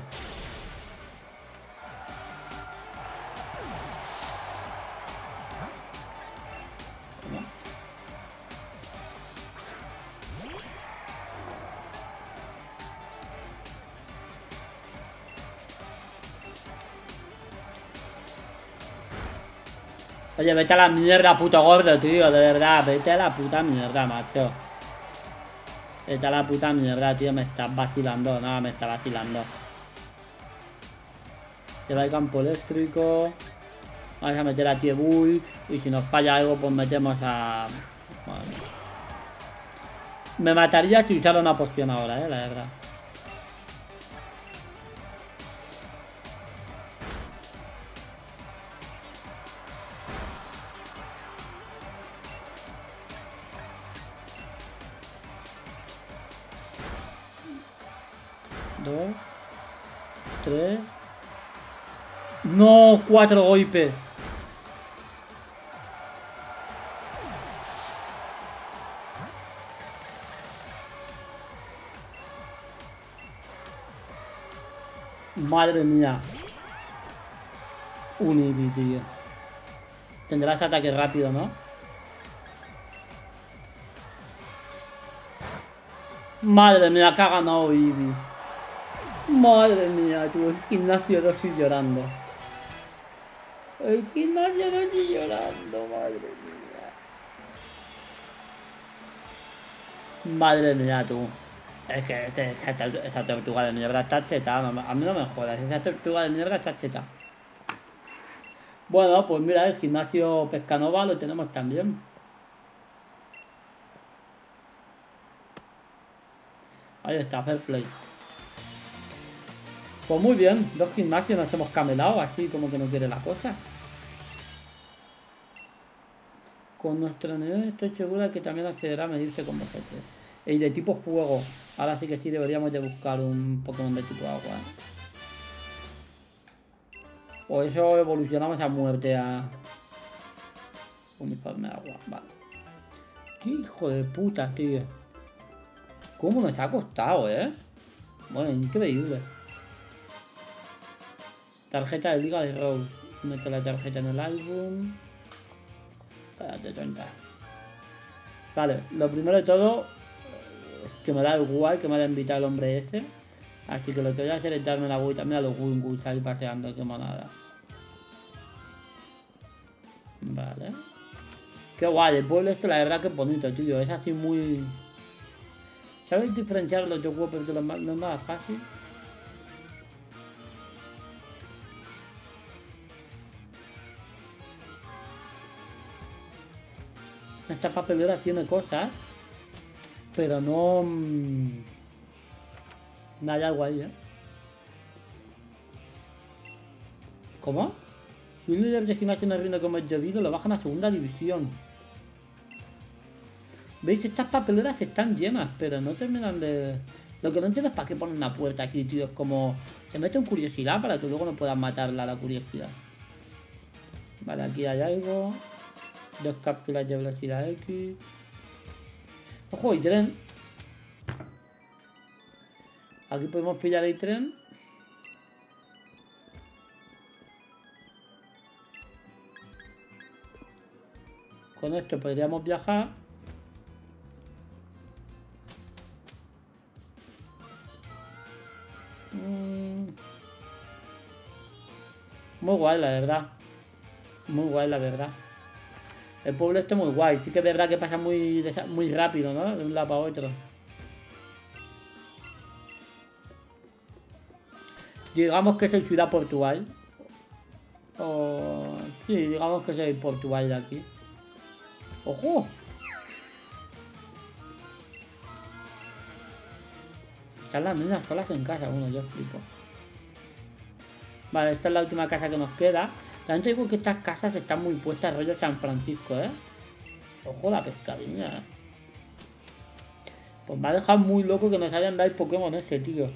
Oye, vete a la mierda, puto gordo, tío, de verdad. Vete a la puta mierda, macho. Vete a la puta mierda, tío. Me estás vacilando. No, me está vacilando. Lleva el campo eléctrico. Vamos a meter a Tiebuy. Y si nos falla algo, pues metemos a... Me mataría si usara una poción ahora, eh, la verdad. Dos. Tres. No, cuatro golpes. Madre mía. Un Eevee, tío. Tendrás ataque rápido, ¿no? Madre mía, que ha ganado. Madre mía, tú, el gimnasio no estoy llorando. El gimnasio no estoy llorando, madre mía. Madre mía, tú. Es que esa, esa tortuga de mierda está cheta, a mí no me jodas, esa tortuga de mierda está cheta. Bueno, pues mira, el gimnasio Pescanova lo tenemos también. Ahí está, fair play. Pues muy bien, dos gimnasios nos hemos camelado, así como que no quiere la cosa. Con nuestro nivel estoy segura que también accederá a medirse con vosotros. Y de tipo fuego. Ahora sí que sí deberíamos de buscar un Pokémon de tipo agua. O eso evolucionamos a muerte a... Uniforme agua, vale. Qué hijo de puta, tío. ¿Cómo nos ha costado, eh? Bueno, increíble. Tarjeta de Liga de Rose. Meto la tarjeta en el álbum. Espérate, tonta. Vale, lo primero de todo, que me da igual que me haya invitado el hombre este. Así que lo que voy a hacer es darme la vuelta. Mira los Wingus ahí paseando, qué monada. Vale. Qué guay, el pueblo este la verdad que es bonito, tío. Es así muy... ¿Sabes diferenciar los Jogwhoppers de los más, los más fácil? Esta papelera tiene cosas, pero no... Mmm, no hay algo ahí, ¿eh? ¿Cómo? Si un líder de gimnasio no rinde como es debido, lo bajan a segunda división. ¿Veis? Estas papeleras están llenas, pero no terminan de... Lo que no entiendo es para qué ponen una puerta aquí, tío. Es como... Te meten curiosidad para que luego no puedan matarla la curiosidad. Vale, aquí hay algo. Dos cápsulas de velocidad X. Ojo, y tren. Aquí podemos pillar el tren. Con esto podríamos viajar. Mm. Muy guay, la verdad. Muy guay, la verdad. El pueblo este muy guay. Sí que es verdad que pasa muy, muy rápido, ¿no? De un lado para otro. Digamos que el ciudad Portugal. O... Sí, digamos que el Portugal de aquí. ¡Ojo! Están las niñas solas en casa, uno, yo flipo. Vale, esta es la última casa que nos queda. También digo que estas casas están muy puestas rollo San Francisco, ¿eh? Ojo la pescadilla, ¿eh? Pues me ha dejado muy loco que nos hayan dado el Pokémon ese, tío.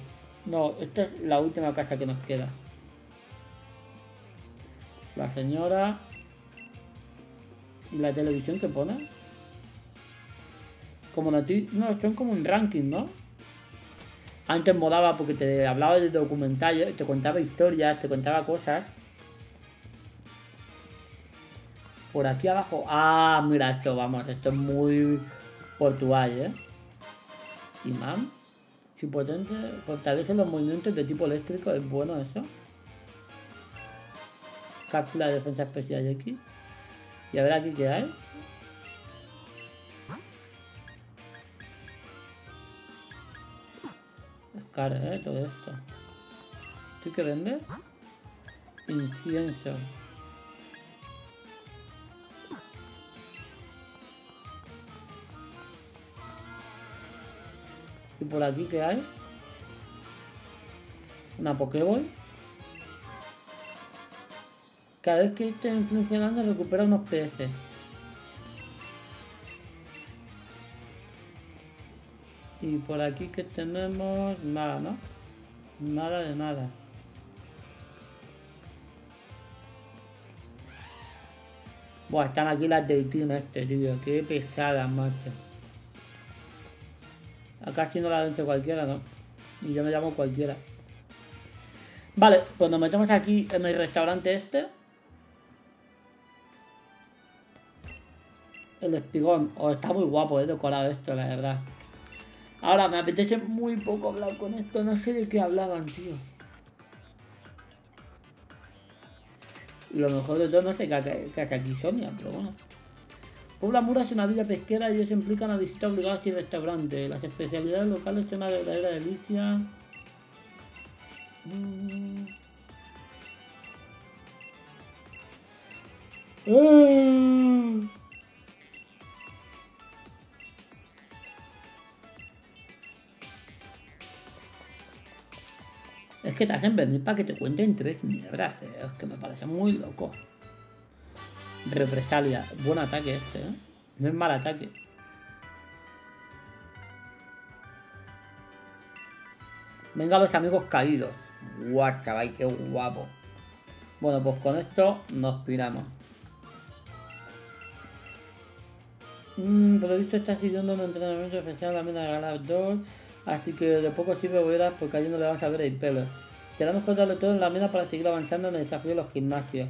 No, esta es la última casa que nos queda. La señora... ¿Y la televisión que pone? Como no, no, son como un ranking, ¿no? Antes molaba porque te hablaba de documentales, te contaba historias, te contaba cosas. Por aquí abajo. Ah, mira esto, vamos, esto es muy portugal, ¿eh? Imán. Si potente, fortalece los movimientos de tipo eléctrico, es bueno eso. Cápsula de defensa especial X. Y a ver aquí qué hay. Es caro, ¿eh? Todo esto. ¿Tú qué vendes? Incienso. ¿Y por aquí qué hay? Una Pokéball. Cada vez que estén funcionando recupera unos PS. Y por aquí que tenemos nada, ¿no? Nada de nada. Buah, están aquí las del team este, tío. Qué pesadas, macho. Acá si no la vence cualquiera, ¿no? Y yo me llamo cualquiera. Vale, pues nos metemos aquí en el restaurante este. El espigón. Oh, está muy guapo, he decorado esto, la verdad. Ahora, me apetece muy poco hablar con esto. No sé de qué hablaban, tío. Lo mejor de todo, no sé qué, hace aquí Sonia, pero bueno. Puebla Mura es una villa pesquera y eso implica una visita obligada a restaurante. Las especialidades locales son una verdadera delicia. Mm. Es que te hacen venir para que te cuenten tres mierdas, eh. es que me parece muy loco. Represalia, buen ataque este, ¿eh? No es mal ataque. Venga los amigos caídos. Guau, chaval, qué guapo. Bueno, pues con esto nos piramos. Mmm, por lo visto está siguiendo un entrenamiento especial mina de ganar 2. Así que de poco sirve verás porque allí no le vas a ver el pelo. Será mejor darle todo en la mina para seguir avanzando en el desafío de los gimnasios.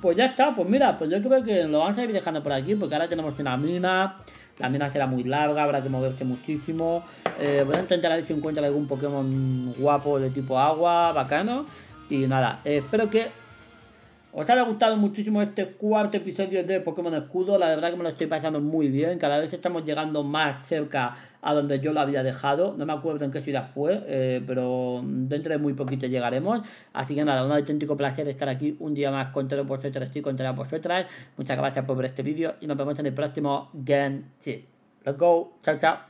Pues ya está, pues mira, pues yo creo que lo vamos a ir dejando por aquí porque ahora tenemos una mina. La mina será muy larga, habrá que moverse muchísimo. Eh, voy a intentar a ver si encuentro algún Pokémon guapo de tipo agua, bacano. Y nada, espero que os haya gustado muchísimo este cuarto episodio de Pokémon Escudo. La verdad que me lo estoy pasando muy bien. Cada vez estamos llegando más cerca a donde yo lo había dejado. No me acuerdo en qué ciudad fue, eh, pero dentro de muy poquito llegaremos. Así que nada, un auténtico placer estar aquí un día más con todos vosotros y con todas vosotras. Muchas gracias por ver este vídeo y nos vemos en el próximo Gen Let's go. Chao, chao.